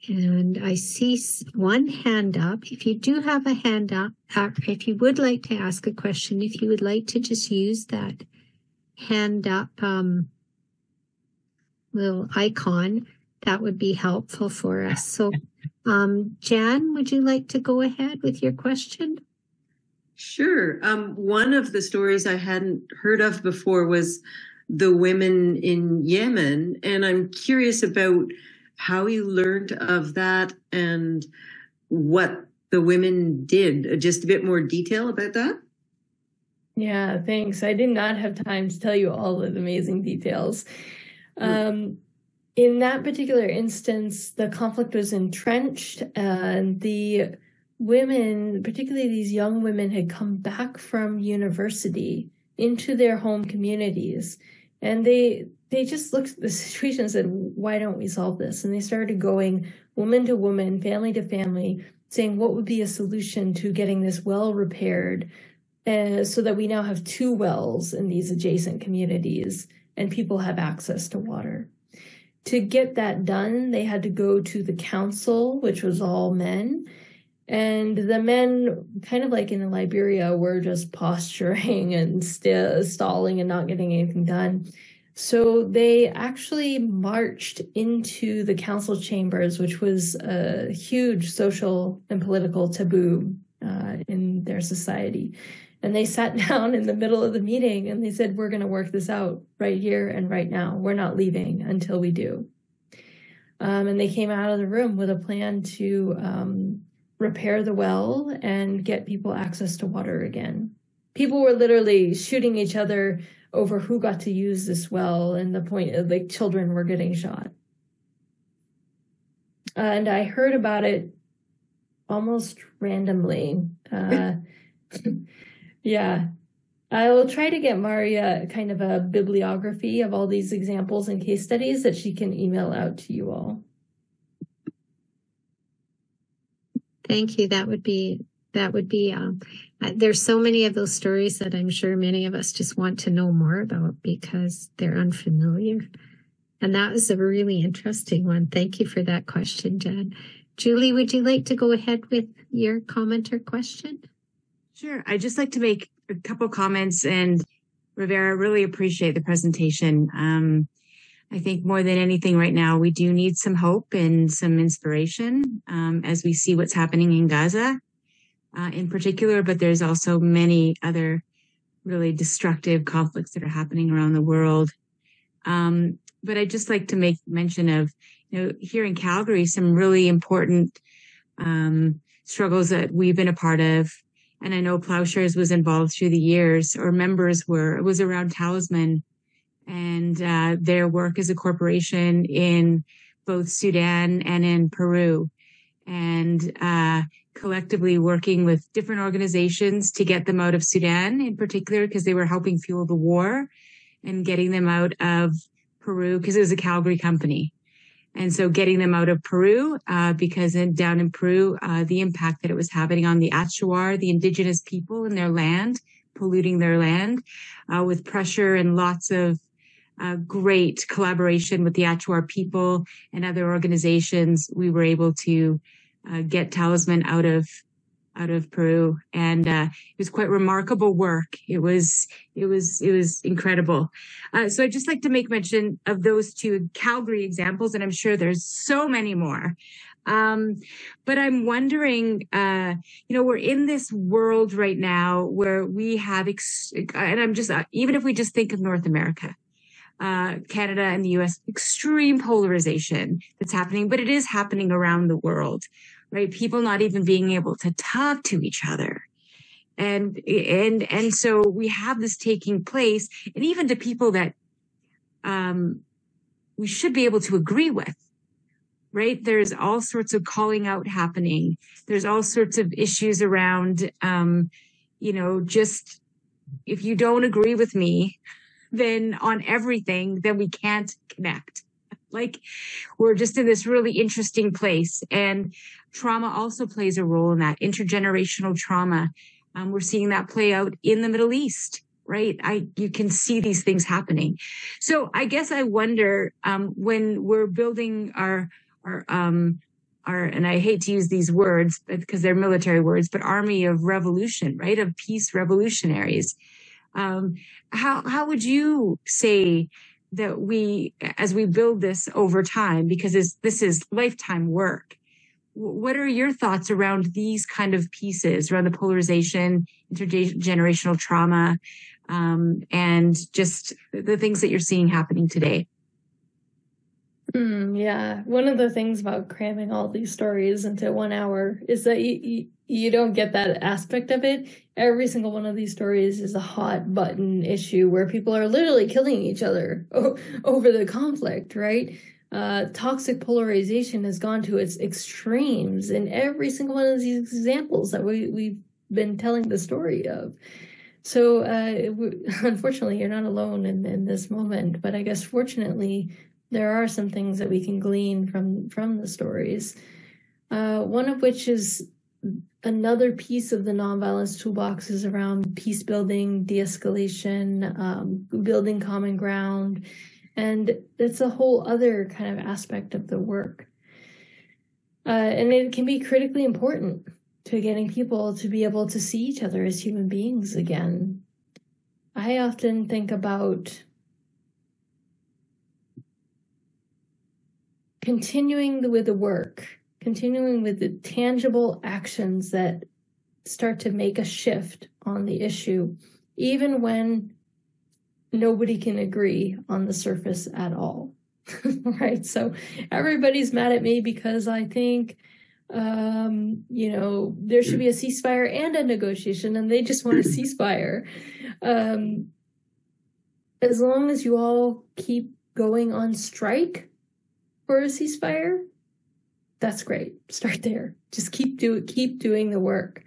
And I see one hand up. If you do have a hand up, uh, if you would like to ask a question, if you would like to just use that hand up um, little icon, that would be helpful for us. So, um, Jan, would you like to go ahead with your question? Sure. Um, one of the stories I hadn't heard of before was the women in Yemen. And I'm curious about how you learned of that and what the women did. Just a bit more detail about that. Yeah, thanks. I did not have time to tell you all the amazing details. Um, in that particular instance, the conflict was entrenched, and the women, particularly these young women, had come back from university into their home communities, and they they just looked at the situation and said, "Why don't we solve this?" And they started going woman to woman, family to family, saying, "What would be a solution to getting this well repaired?" Uh, so that we now have two wells in these adjacent communities and people have access to water. To get that done, they had to go to the council, which was all men. And the men, kind of like in Liberia, were just posturing and st- stalling and not getting anything done. So they actually marched into the council chambers, which was a huge social and political taboo uh, in their society. And they sat down in the middle of the meeting and they said, We're going to work this out right here and right now. We're not leaving until we do. Um, and they came out of the room with a plan to um, repair the well and get people access to water again. People were literally shooting each other over who got to use this well, and the point of like children were getting shot. and I heard about it almost randomly. Uh, Yeah. I will try to get Maria kind of a bibliography of all these examples and case studies that she can email out to you all. Thank you. That would be that would be um, there's so many of those stories that I'm sure many of us just want to know more about because they're unfamiliar. And that was a really interesting one. Thank you for that question, Jen. Julie, would you like to go ahead with your comment or question? Sure. I'd just like to make a couple comments and Rivera, really appreciate the presentation. Um, I think more than anything right now, we do need some hope and some inspiration um, as we see what's happening in Gaza uh, in particular, but there's also many other really destructive conflicts that are happening around the world. Um, but I'd just like to make mention of, you know, here in Calgary, some really important um, struggles that we've been a part of and I know Ploughshares was involved through the years, or members were. It was around Talisman and uh, their work as a corporation in both Sudan and in Peru, and uh, collectively working with different organizations to get them out of Sudan, in particular, because they were helping fuel the war, and getting them out of Peru because it was a Calgary company. And so getting them out of Peru, uh, because in, down in Peru, uh, the impact that it was having on the Achuar, the indigenous people in their land, polluting their land, uh, with pressure and lots of uh, great collaboration with the Achuar people and other organizations, we were able to uh, get Talisman out of out of Peru, and uh, it was quite remarkable work. It was it was it was incredible. Uh, so I'd just like to make mention of those two Calgary examples, and I'm sure there's so many more. Um, but I'm wondering, uh, you know, we're in this world right now where we have, ex- and I'm just, uh, even if we just think of North America, uh, Canada and the US, extreme polarization that's happening, but it is happening around the world right? People not even being able to talk to each other. And, and, and so we have this taking place and even to people that, um, we should be able to agree with, right? There's all sorts of calling out happening. There's all sorts of issues around, um, you know, just if you don't agree with me, then on everything, then we can't connect. Like we're just in this really interesting place. And trauma also plays a role in that intergenerational trauma. Um, we're seeing that play out in the Middle East, right? I, you can see these things happening. So I guess I wonder, um, when we're building our, our, um, our, and I hate to use these words because they're military words, but army of revolution, right? Of peace revolutionaries. Um, how, how would you say that we, as we build this over time, because this is lifetime work, what are your thoughts around these kind of pieces around the polarization intergenerational trauma um, and just the things that you're seeing happening today Mm, yeah, one of the things about cramming all these stories into one hour is that you, you you don't get that aspect of it. Every single one of these stories is a hot button issue where people are literally killing each other over the conflict, right? Uh, toxic polarization has gone to its extremes in every single one of these examples that we, we've been telling the story of. So, uh, unfortunately, you're not alone in, in this moment, but I guess fortunately, there are some things that we can glean from from the stories. Uh, one of which is another piece of the nonviolence toolbox is around peace building, de-escalation, um, building common ground, and it's a whole other kind of aspect of the work. Uh, and it can be critically important to getting people to be able to see each other as human beings again. I often think about continuing with the work, continuing with the tangible actions that start to make a shift on the issue, even when nobody can agree on the surface at all. right? So everybody's mad at me because I think um, you know, there should be a ceasefire and a negotiation, and they just want a ceasefire. Um, as long as you all keep going on strike, for a ceasefire, that's great. Start there. Just keep do keep doing the work.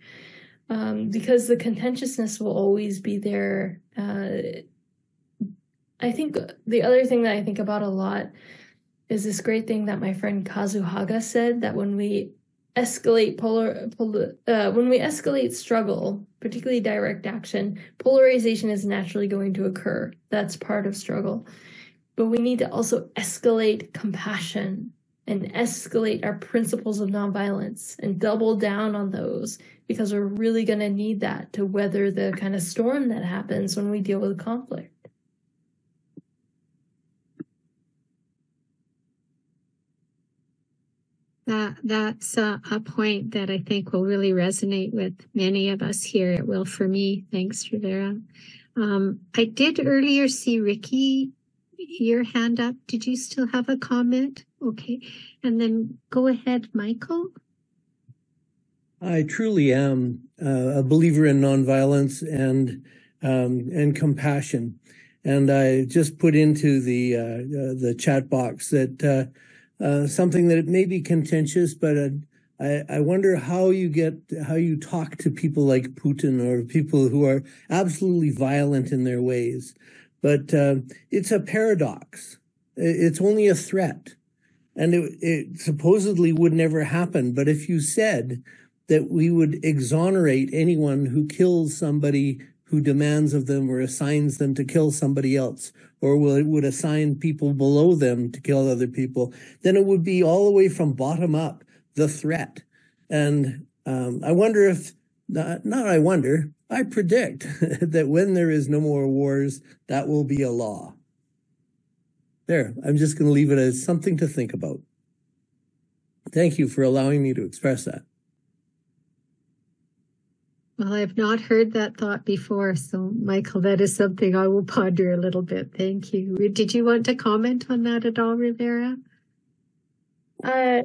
Um, because the contentiousness will always be there. Uh, I think the other thing that I think about a lot is this great thing that my friend Kazu Haga said that when we escalate polar, polar uh, when we escalate struggle, particularly direct action, polarization is naturally going to occur. That's part of struggle but we need to also escalate compassion and escalate our principles of nonviolence and double down on those because we're really going to need that to weather the kind of storm that happens when we deal with conflict. That that's a, a, point that I think will really resonate with many of us here. It will for me. Thanks, Rivera. Um, I did earlier see Ricky your hand up. Did you still have a comment? Okay. And then go ahead, Michael. I truly am uh, a believer in nonviolence and um, and compassion. And I just put into the uh, uh, the chat box that uh, something that may be contentious, but uh, I, I wonder how you get how you talk to people like Putin or people who are absolutely violent in their ways. But uh, it's a paradox. It's only a threat. And it, it supposedly would never happen. But if you said that we would exonerate anyone who kills somebody who demands of them or assigns them to kill somebody else, or will, it would assign people below them to kill other people, then it would be all the way from bottom up the threat. And um, I wonder if, not, not I wonder, I predict that when there is no more wars, that will be a law. There, I'm just going to leave it as something to think about. Thank you for allowing me to express that. Well, I've not heard that thought before. So, Michael, that is something I will ponder a little bit. Thank you. Did you want to comment on that at all, Rivera? Uh,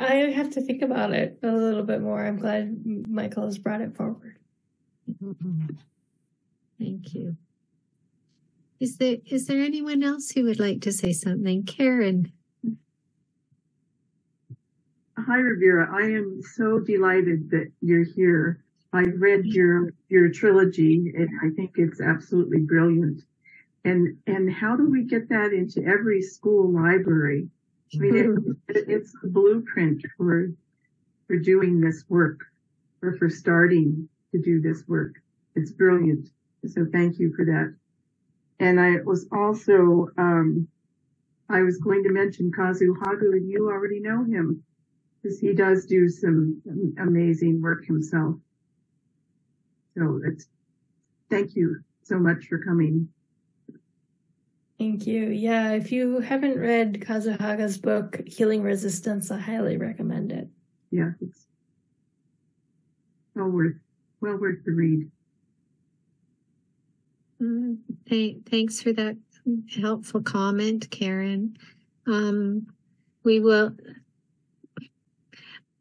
I have to think about it a little bit more. I'm glad Michael has brought it forward. Thank you. Is there is there anyone else who would like to say something? Karen. Hi, Rivera. I am so delighted that you're here. I read your your trilogy, and I think it's absolutely brilliant. And and how do we get that into every school library? I mean, it, it, it's the blueprint for for doing this work, or for starting to do this work. It's brilliant. So thank you for that. And I was also, um, I was going to mention Kazu Haga, and you already know him because he does do some amazing work himself. So it's, thank you so much for coming. Thank you. Yeah, if you haven't read Kazu Haga's book, Healing Resistance, I highly recommend it. Yeah, it's well worth well worth the read. Mm, thank, thanks for that helpful comment, Karen. Um, we will.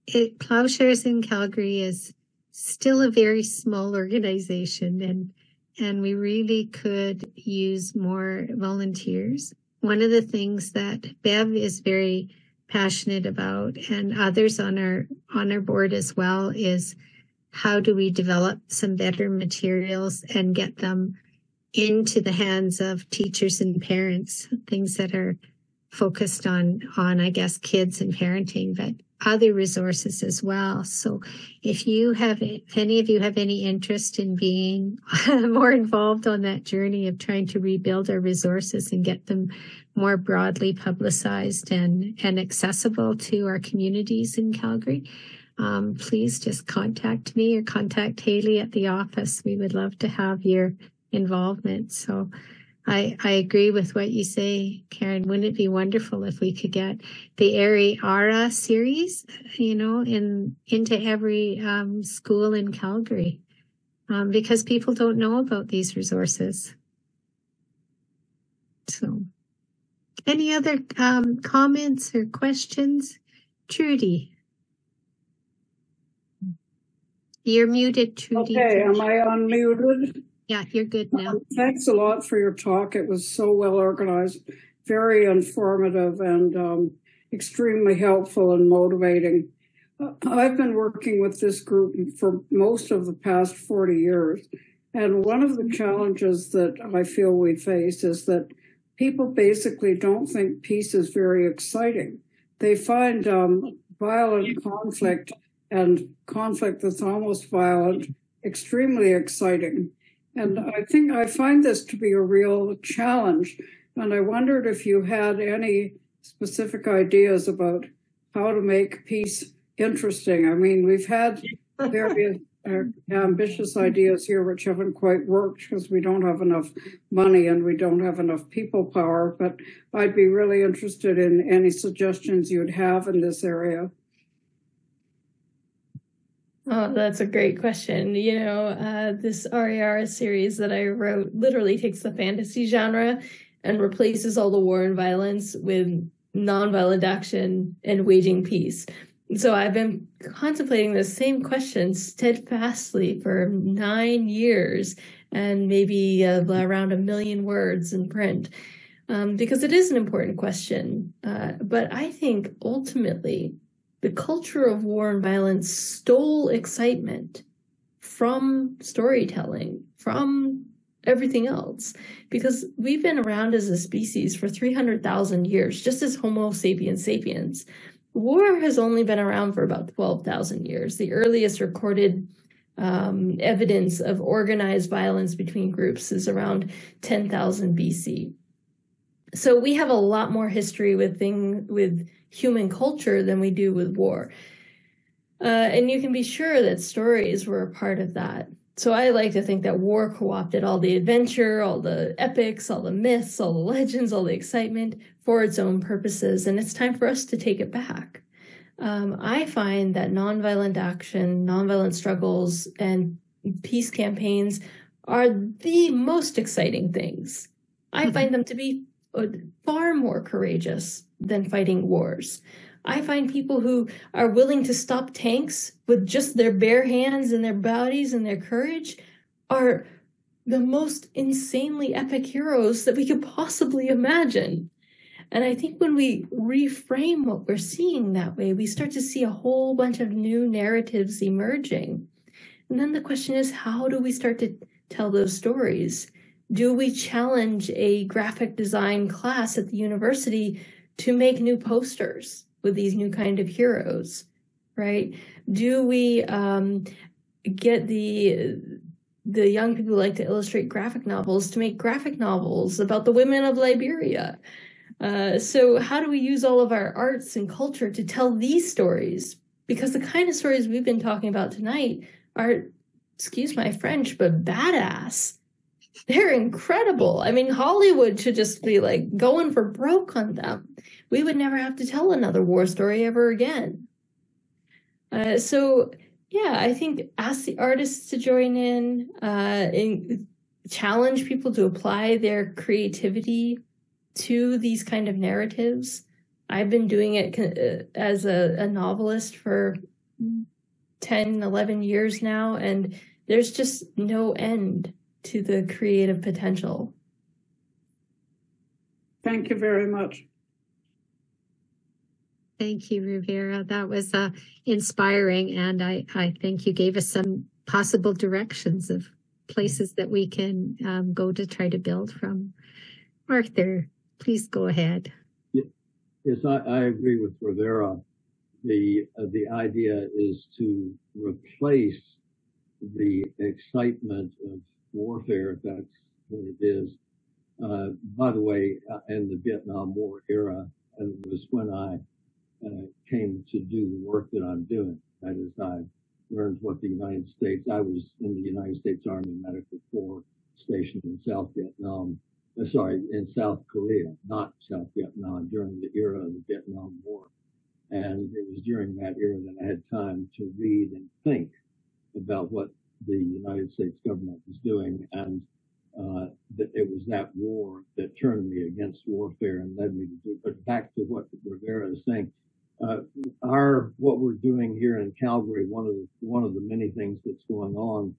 It, Ploughshares in Calgary is still a very small organization, and and we really could use more volunteers. One of the things that Bev is very passionate about, and others on our on our board as well, is how do we develop some better materials and get them into the hands of teachers and parents, things that are focused on on I guess kids and parenting, but other resources as well. So if you have, if any of you have any interest in being more involved on that journey of trying to rebuild our resources and get them more broadly publicized and, and accessible to our communities in Calgary, um, please just contact me or contact Haley at the office. We would love to have your involvement. So I, I agree with what you say, Karen. Wouldn't it be wonderful if we could get the Ari Ara series, you know, in into every um, school in Calgary, um, because people don't know about these resources. So, any other um, comments or questions, Trudy? You're muted, Trudy. Okay, am I unmuted? Yeah, you're good now. Um, thanks a lot for your talk. It was so well organized, very informative, and um, extremely helpful and motivating. Uh, I've been working with this group for most of the past 40 years. And one of the challenges that I feel we face is that people basically don't think peace is very exciting. They find um, violent conflict and conflict that's almost violent extremely exciting. And I think I find this to be a real challenge. And I wondered if you had any specific ideas about how to make peace interesting. I mean, we've had various uh, ambitious ideas here which haven't quite worked because we don't have enough money and we don't have enough people power. But I'd be really interested in any suggestions you'd have in this area. Oh, that's a great question. You know, uh, this Ari Ara series that I wrote literally takes the fantasy genre and replaces all the war and violence with nonviolent action and waging peace. So I've been contemplating the same question steadfastly for nine years and maybe uh, around a million words in print. Um, because it is an important question. Uh, but I think ultimately the culture of war and violence stole excitement from storytelling, from everything else, because we've been around as a species for 300,000 years, just as Homo sapiens sapiens. War has only been around for about 12,000 years. The earliest recorded um, evidence of organized violence between groups is around 10,000 BC. So we have a lot more history with thing with human culture than we do with war. Uh, and you can be sure that stories were a part of that. So I like to think that war co-opted all the adventure, all the epics, all the myths, all the legends, all the excitement for its own purposes. And it's time for us to take it back. Um, I find that nonviolent action, nonviolent struggles, and peace campaigns are the most exciting things. I mm-hmm. find them to be far more courageous than fighting wars. I find people who are willing to stop tanks with just their bare hands and their bodies and their courage are the most insanely epic heroes that we could possibly imagine. And I think when we reframe what we're seeing that way, we start to see a whole bunch of new narratives emerging. And then the question is, how do we start to tell those stories? Do we challenge a graphic design class at the university to make new posters with these new kind of heroes, right? Do we um, get the the young people who like to illustrate graphic novels to make graphic novels about the women of Liberia? Uh, so how do we use all of our arts and culture to tell these stories? Because the kind of stories we've been talking about tonight are, excuse my French, but badass. They're incredible. I mean, Hollywood should just be like going for broke on them. We would never have to tell another war story ever again. Uh, so, yeah, I think ask the artists to join in, uh, and challenge people to apply their creativity to these kind of narratives. I've been doing it uh, as a, a novelist for 10, 11 years now, and there's just no end to the creative potential. Thank you very much. Thank you, Rivera. That was uh, inspiring, and I, I think you gave us some possible directions of places that we can um, go to try to build from. Arthur, please go ahead. Yes, I, I agree with Rivera. The uh, the idea is to replace the excitement of warfare, if that's what it is. Uh, by the way, uh, in the Vietnam War era, it was when I uh, came to do the work that I'm doing. That is, I learned what the United States, I was in the United States Army Medical Corps stationed in South Vietnam, uh, sorry, in South Korea, not South Vietnam, during the era of the Vietnam War. And it was during that era that I had time to read and think about what the United States government was doing. And uh, that it was that war that turned me against warfare and led me to do. But back to what Rivera is saying, uh, our what we're doing here in Calgary, one of the one of the many things that's going on.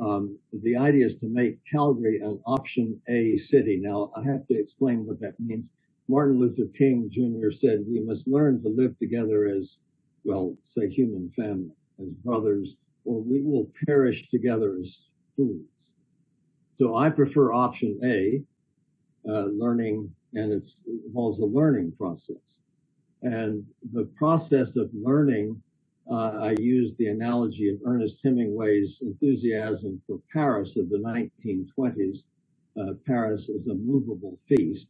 Um, the idea is to make Calgary an option A city. Now, I have to explain what that means. Martin Luther King Jr. said we must learn to live together as, well, say human family, as brothers, or we will perish together as fools. So I prefer option A, uh, learning, and it involves a learning process. And the process of learning, uh, I use the analogy of Ernest Hemingway's enthusiasm for Paris of the 1920s. Uh, Paris is a movable feast.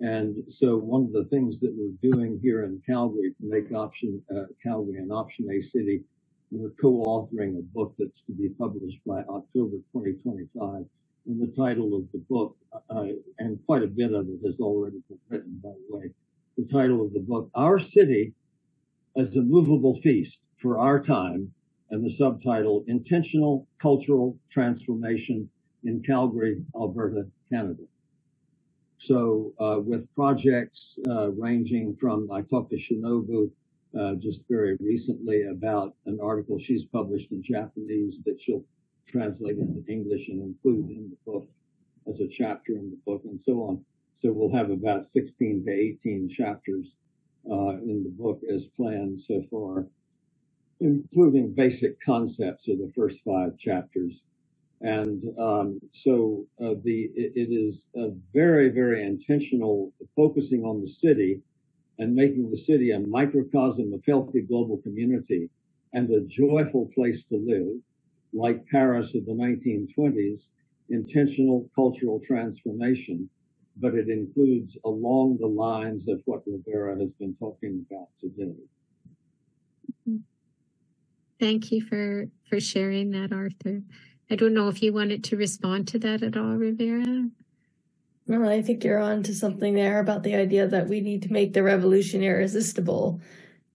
And so one of the things that we're doing here in Calgary to make option, uh, Calgary an option A city, we're co-authoring a book that's to be published by October 2025. And the title of the book, uh, and quite a bit of it has already been written, by the way, the title of the book, Our City as a Movable Feast for Our Time, and the subtitle, Intentional Cultural Transformation in Calgary, Alberta, Canada. So uh, with projects uh, ranging from, I talked to Shinobu uh, just very recently about an article she's published in Japanese that she'll translate into English and include in the book as a chapter in the book and so on. So we'll have about 16 to 18 chapters uh, in the book as planned so far, including basic concepts of the first five chapters. And um, so uh, the it, it is a very very intentional focusing on the city and making the city a microcosm of healthy global community and a joyful place to live, like Paris of the 1920s, intentional cultural transformation but it includes along the lines of what Rivera has been talking about today. Thank you for for sharing that, Arthur. I don't know if you wanted to respond to that at all, Rivera. Well, I think you're on to something there about the idea that we need to make the revolution irresistible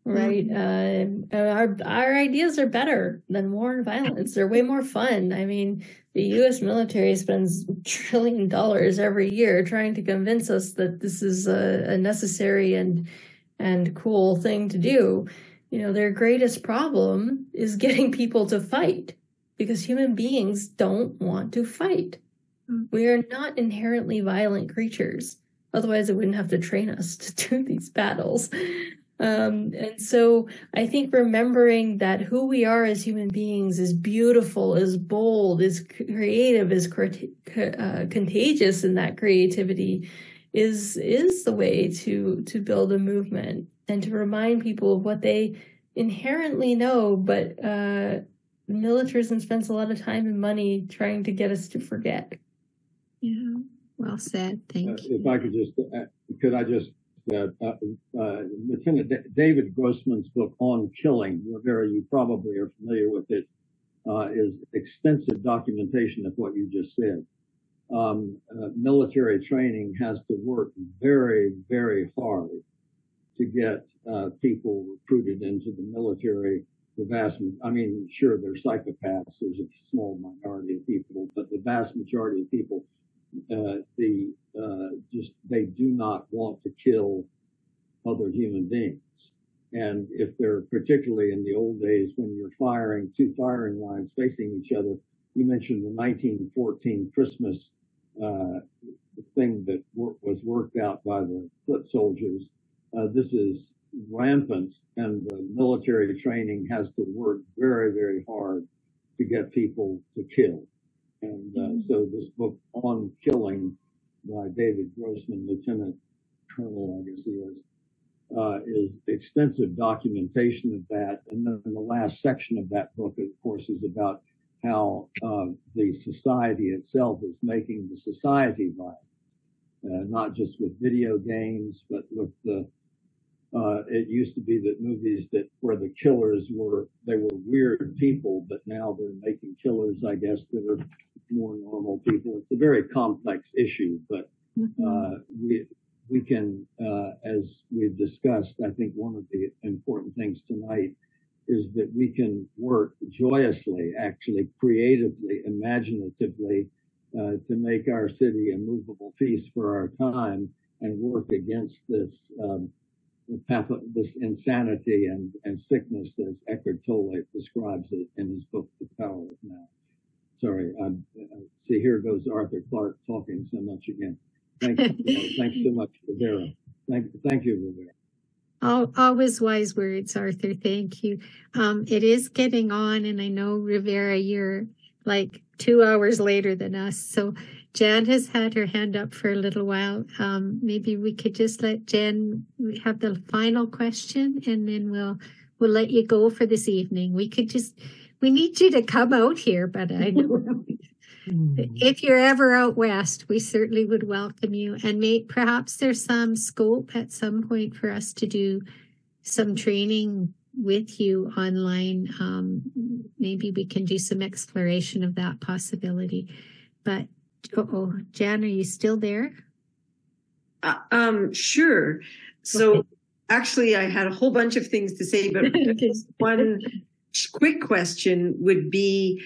right? Mm-hmm. Uh, our our ideas are better than war and violence. They're way more fun. I mean, the U.S. military spends trillion dollars every year trying to convince us that this is a, a necessary and and cool thing to do. You know, their greatest problem is getting people to fight because human beings don't want to fight. Mm. We are not inherently violent creatures. Otherwise, it wouldn't have to train us to do these battles. Um, and so I think remembering that who we are as human beings is beautiful, is bold, is creative, is uh, contagious in that creativity is is the way to to build a movement and to remind people of what they inherently know, but uh, militarism spends a lot of time and money trying to get us to forget. Yeah, well said. Thank uh, you. If I could just, uh, could I just uh, uh, Lieutenant D- David Grossman's book on killing, Rivera, you probably are familiar with it, uh, is extensive documentation of what you just said. Um, uh, military training has to work very, very hard to get uh, people recruited into the military. The vast, I mean, sure, there's psychopaths. There's a small minority of people, but the vast majority of people uh, the uh, just they do not want to kill other human beings. And if they're particularly in the old days when you're firing two firing lines facing each other, you mentioned the 1914 Christmas uh, thing that was worked out by the foot soldiers. Uh, this is rampant, and the military training has to work very, very hard to get people to kill. And uh, so this book on killing by David Grossman, Lieutenant Colonel, I guess he is, uh, is extensive documentation of that. And then the last section of that book, of course, is about how uh, the society itself is making the society violent, uh, not just with video games, but with the uh, it used to be that movies that where the killers were they were weird people, but now they're making killers, I guess, that are more normal people. It's a very complex issue, but mm-hmm. uh, we we can, uh, as we've discussed, I think one of the important things tonight is that we can work joyously, actually creatively, imaginatively, uh, to make our city a movable feast for our time and work against this um, this insanity and, and sickness as Eckhart Tolle describes it in his book, The Power of Now. Sorry, uh, see here goes Arthur Clark talking so much again. Thank you. Thanks so much, Rivera. Thank, thank you, Rivera. Always wise words, Arthur. Thank you. Um, it is getting on, and I know Rivera, you're like two hours later than us. So Jan has had her hand up for a little while. Um, maybe we could just let Jan have the final question, and then we'll we'll let you go for this evening. We could just we need you to come out here, but I know if you're ever out west, we certainly would welcome you. And may, perhaps there's some scope at some point for us to do some training with you online. Um, maybe we can do some exploration of that possibility. But oh, Jan, are you still there? Uh, um, sure. So okay. actually, I had a whole bunch of things to say, but one quick question would be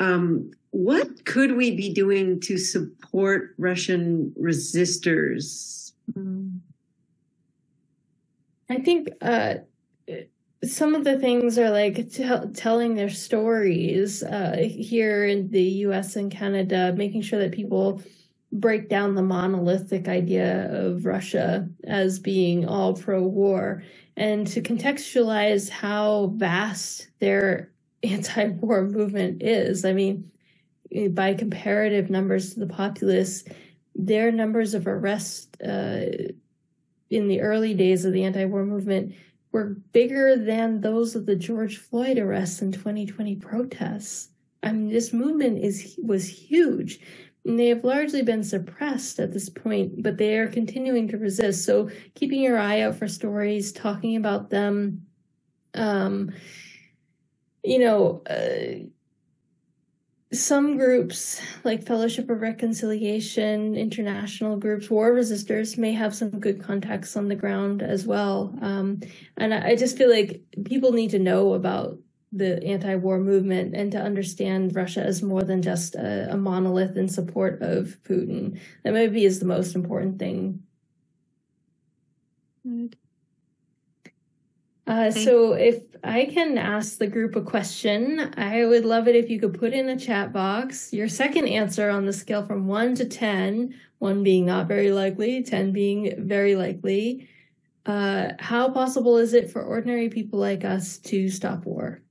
um, what could we be doing to support Russian resistors? I think uh, some of the things are like t- telling their stories uh, here in the US and Canada, making sure that people break down the monolithic idea of Russia as being all pro war and to contextualize how vast their anti war movement is. I mean, by comparative numbers to the populace, their numbers of arrests uh, in the early days of the anti-war movement were bigger than those of the George Floyd arrests and 2020 protests. I mean, this movement is was huge. And they have largely been suppressed at this point, but they are continuing to resist. So keeping your eye out for stories, talking about them, um, you know, uh, some groups like Fellowship of Reconciliation, international groups, war resistors may have some good contacts on the ground as well. Um, and I just feel like people need to know about the anti-war movement and to understand Russia as more than just a, a monolith in support of Putin. That maybe is the most important thing. Good. Uh, so if I can ask the group a question, I would love it if you could put in the chat box your second answer on the scale from one to 10, one being not very likely, 10 being very likely. Uh, how possible is it for ordinary people like us to stop war?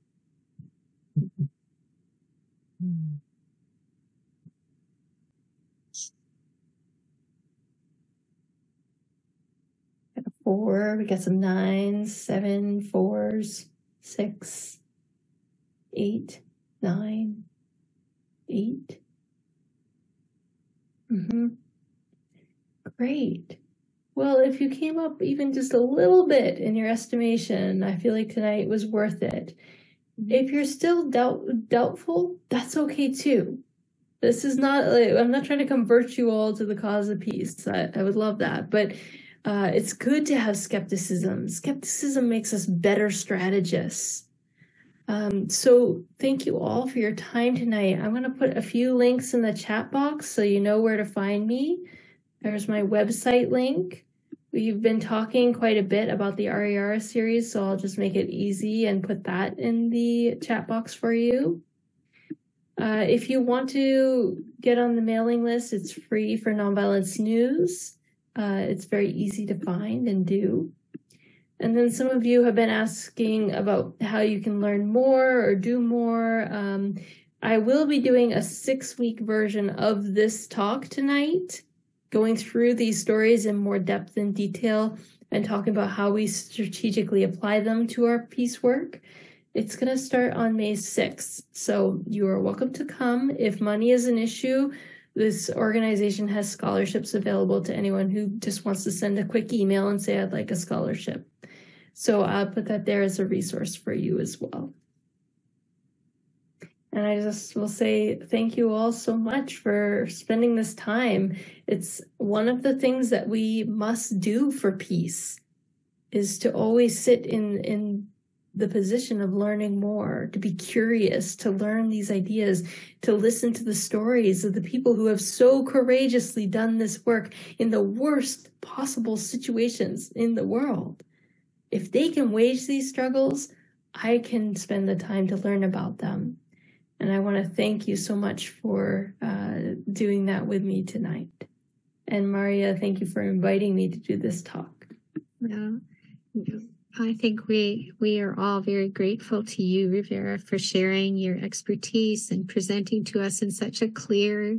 Four. We got some nines, seven, fours, six, eight, nine, eight. Mm-hmm. Great. Well, if you came up even just a little bit in your estimation, I feel like tonight was worth it. If you're still doubt, doubtful, that's okay too. This is not like, I'm not trying to convert you all to the cause of peace. I, I would love that. But uh, it's good to have skepticism. Skepticism makes us better strategists. Um, so thank you all for your time tonight. I'm going to put a few links in the chat box so you know where to find me. There's my website link, We've been talking quite a bit about the Ari Ara series, so I'll just make it easy and put that in the chat box for you. Uh, if you want to get on the mailing list, it's free for Nonviolence News. Uh, it's very easy to find and do. And then some of you have been asking about how you can learn more or do more. Um, I will be doing a six week version of this talk tonight, going through these stories in more depth and detail and talking about how we strategically apply them to our peace work. It's going to start on May 6th. So you are welcome to come. If money is an issue, this organization has scholarships available to anyone who just wants to send a quick email and say, I'd like a scholarship. So I'll put that there as a resource for you as well. And I just will say thank you all so much for spending this time. It's one of the things that we must do for peace is to always sit in, in the position of learning more, to be curious, to learn these ideas, to listen to the stories of the people who have so courageously done this work in the worst possible situations in the world. If they can wage these struggles, I can spend the time to learn about them. And I want to thank you so much for uh, doing that with me tonight. And Maria, thank you for inviting me to do this talk. Yeah. I think we we are all very grateful to you, Rivera, for sharing your expertise and presenting to us in such a clear,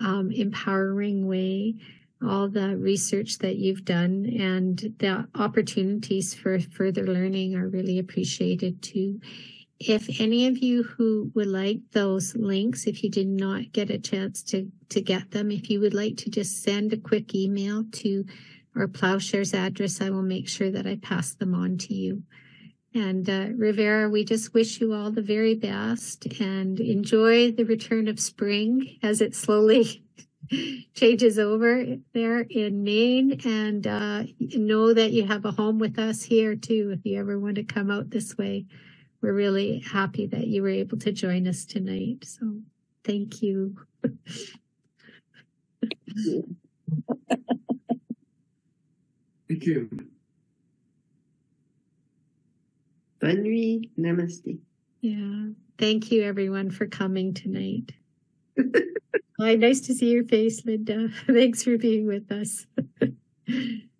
um, empowering way all the research that you've done and the opportunities for further learning are really appreciated too. If any of you who would like those links, if you did not get a chance to, to get them, if you would like to just send a quick email to our Ploughshares address, I will make sure that I pass them on to you. And uh, Rivera, we just wish you all the very best and enjoy the return of spring as it slowly changes over there in Maine. And uh, know that you have a home with us here too if you ever want to come out this way. We're really happy that you were able to join us tonight. So thank you. Thank you. Bonne nuit. Namaste. Yeah. Thank you, everyone, for coming tonight. Hi, nice to see your face, Linda. Thanks for being with us.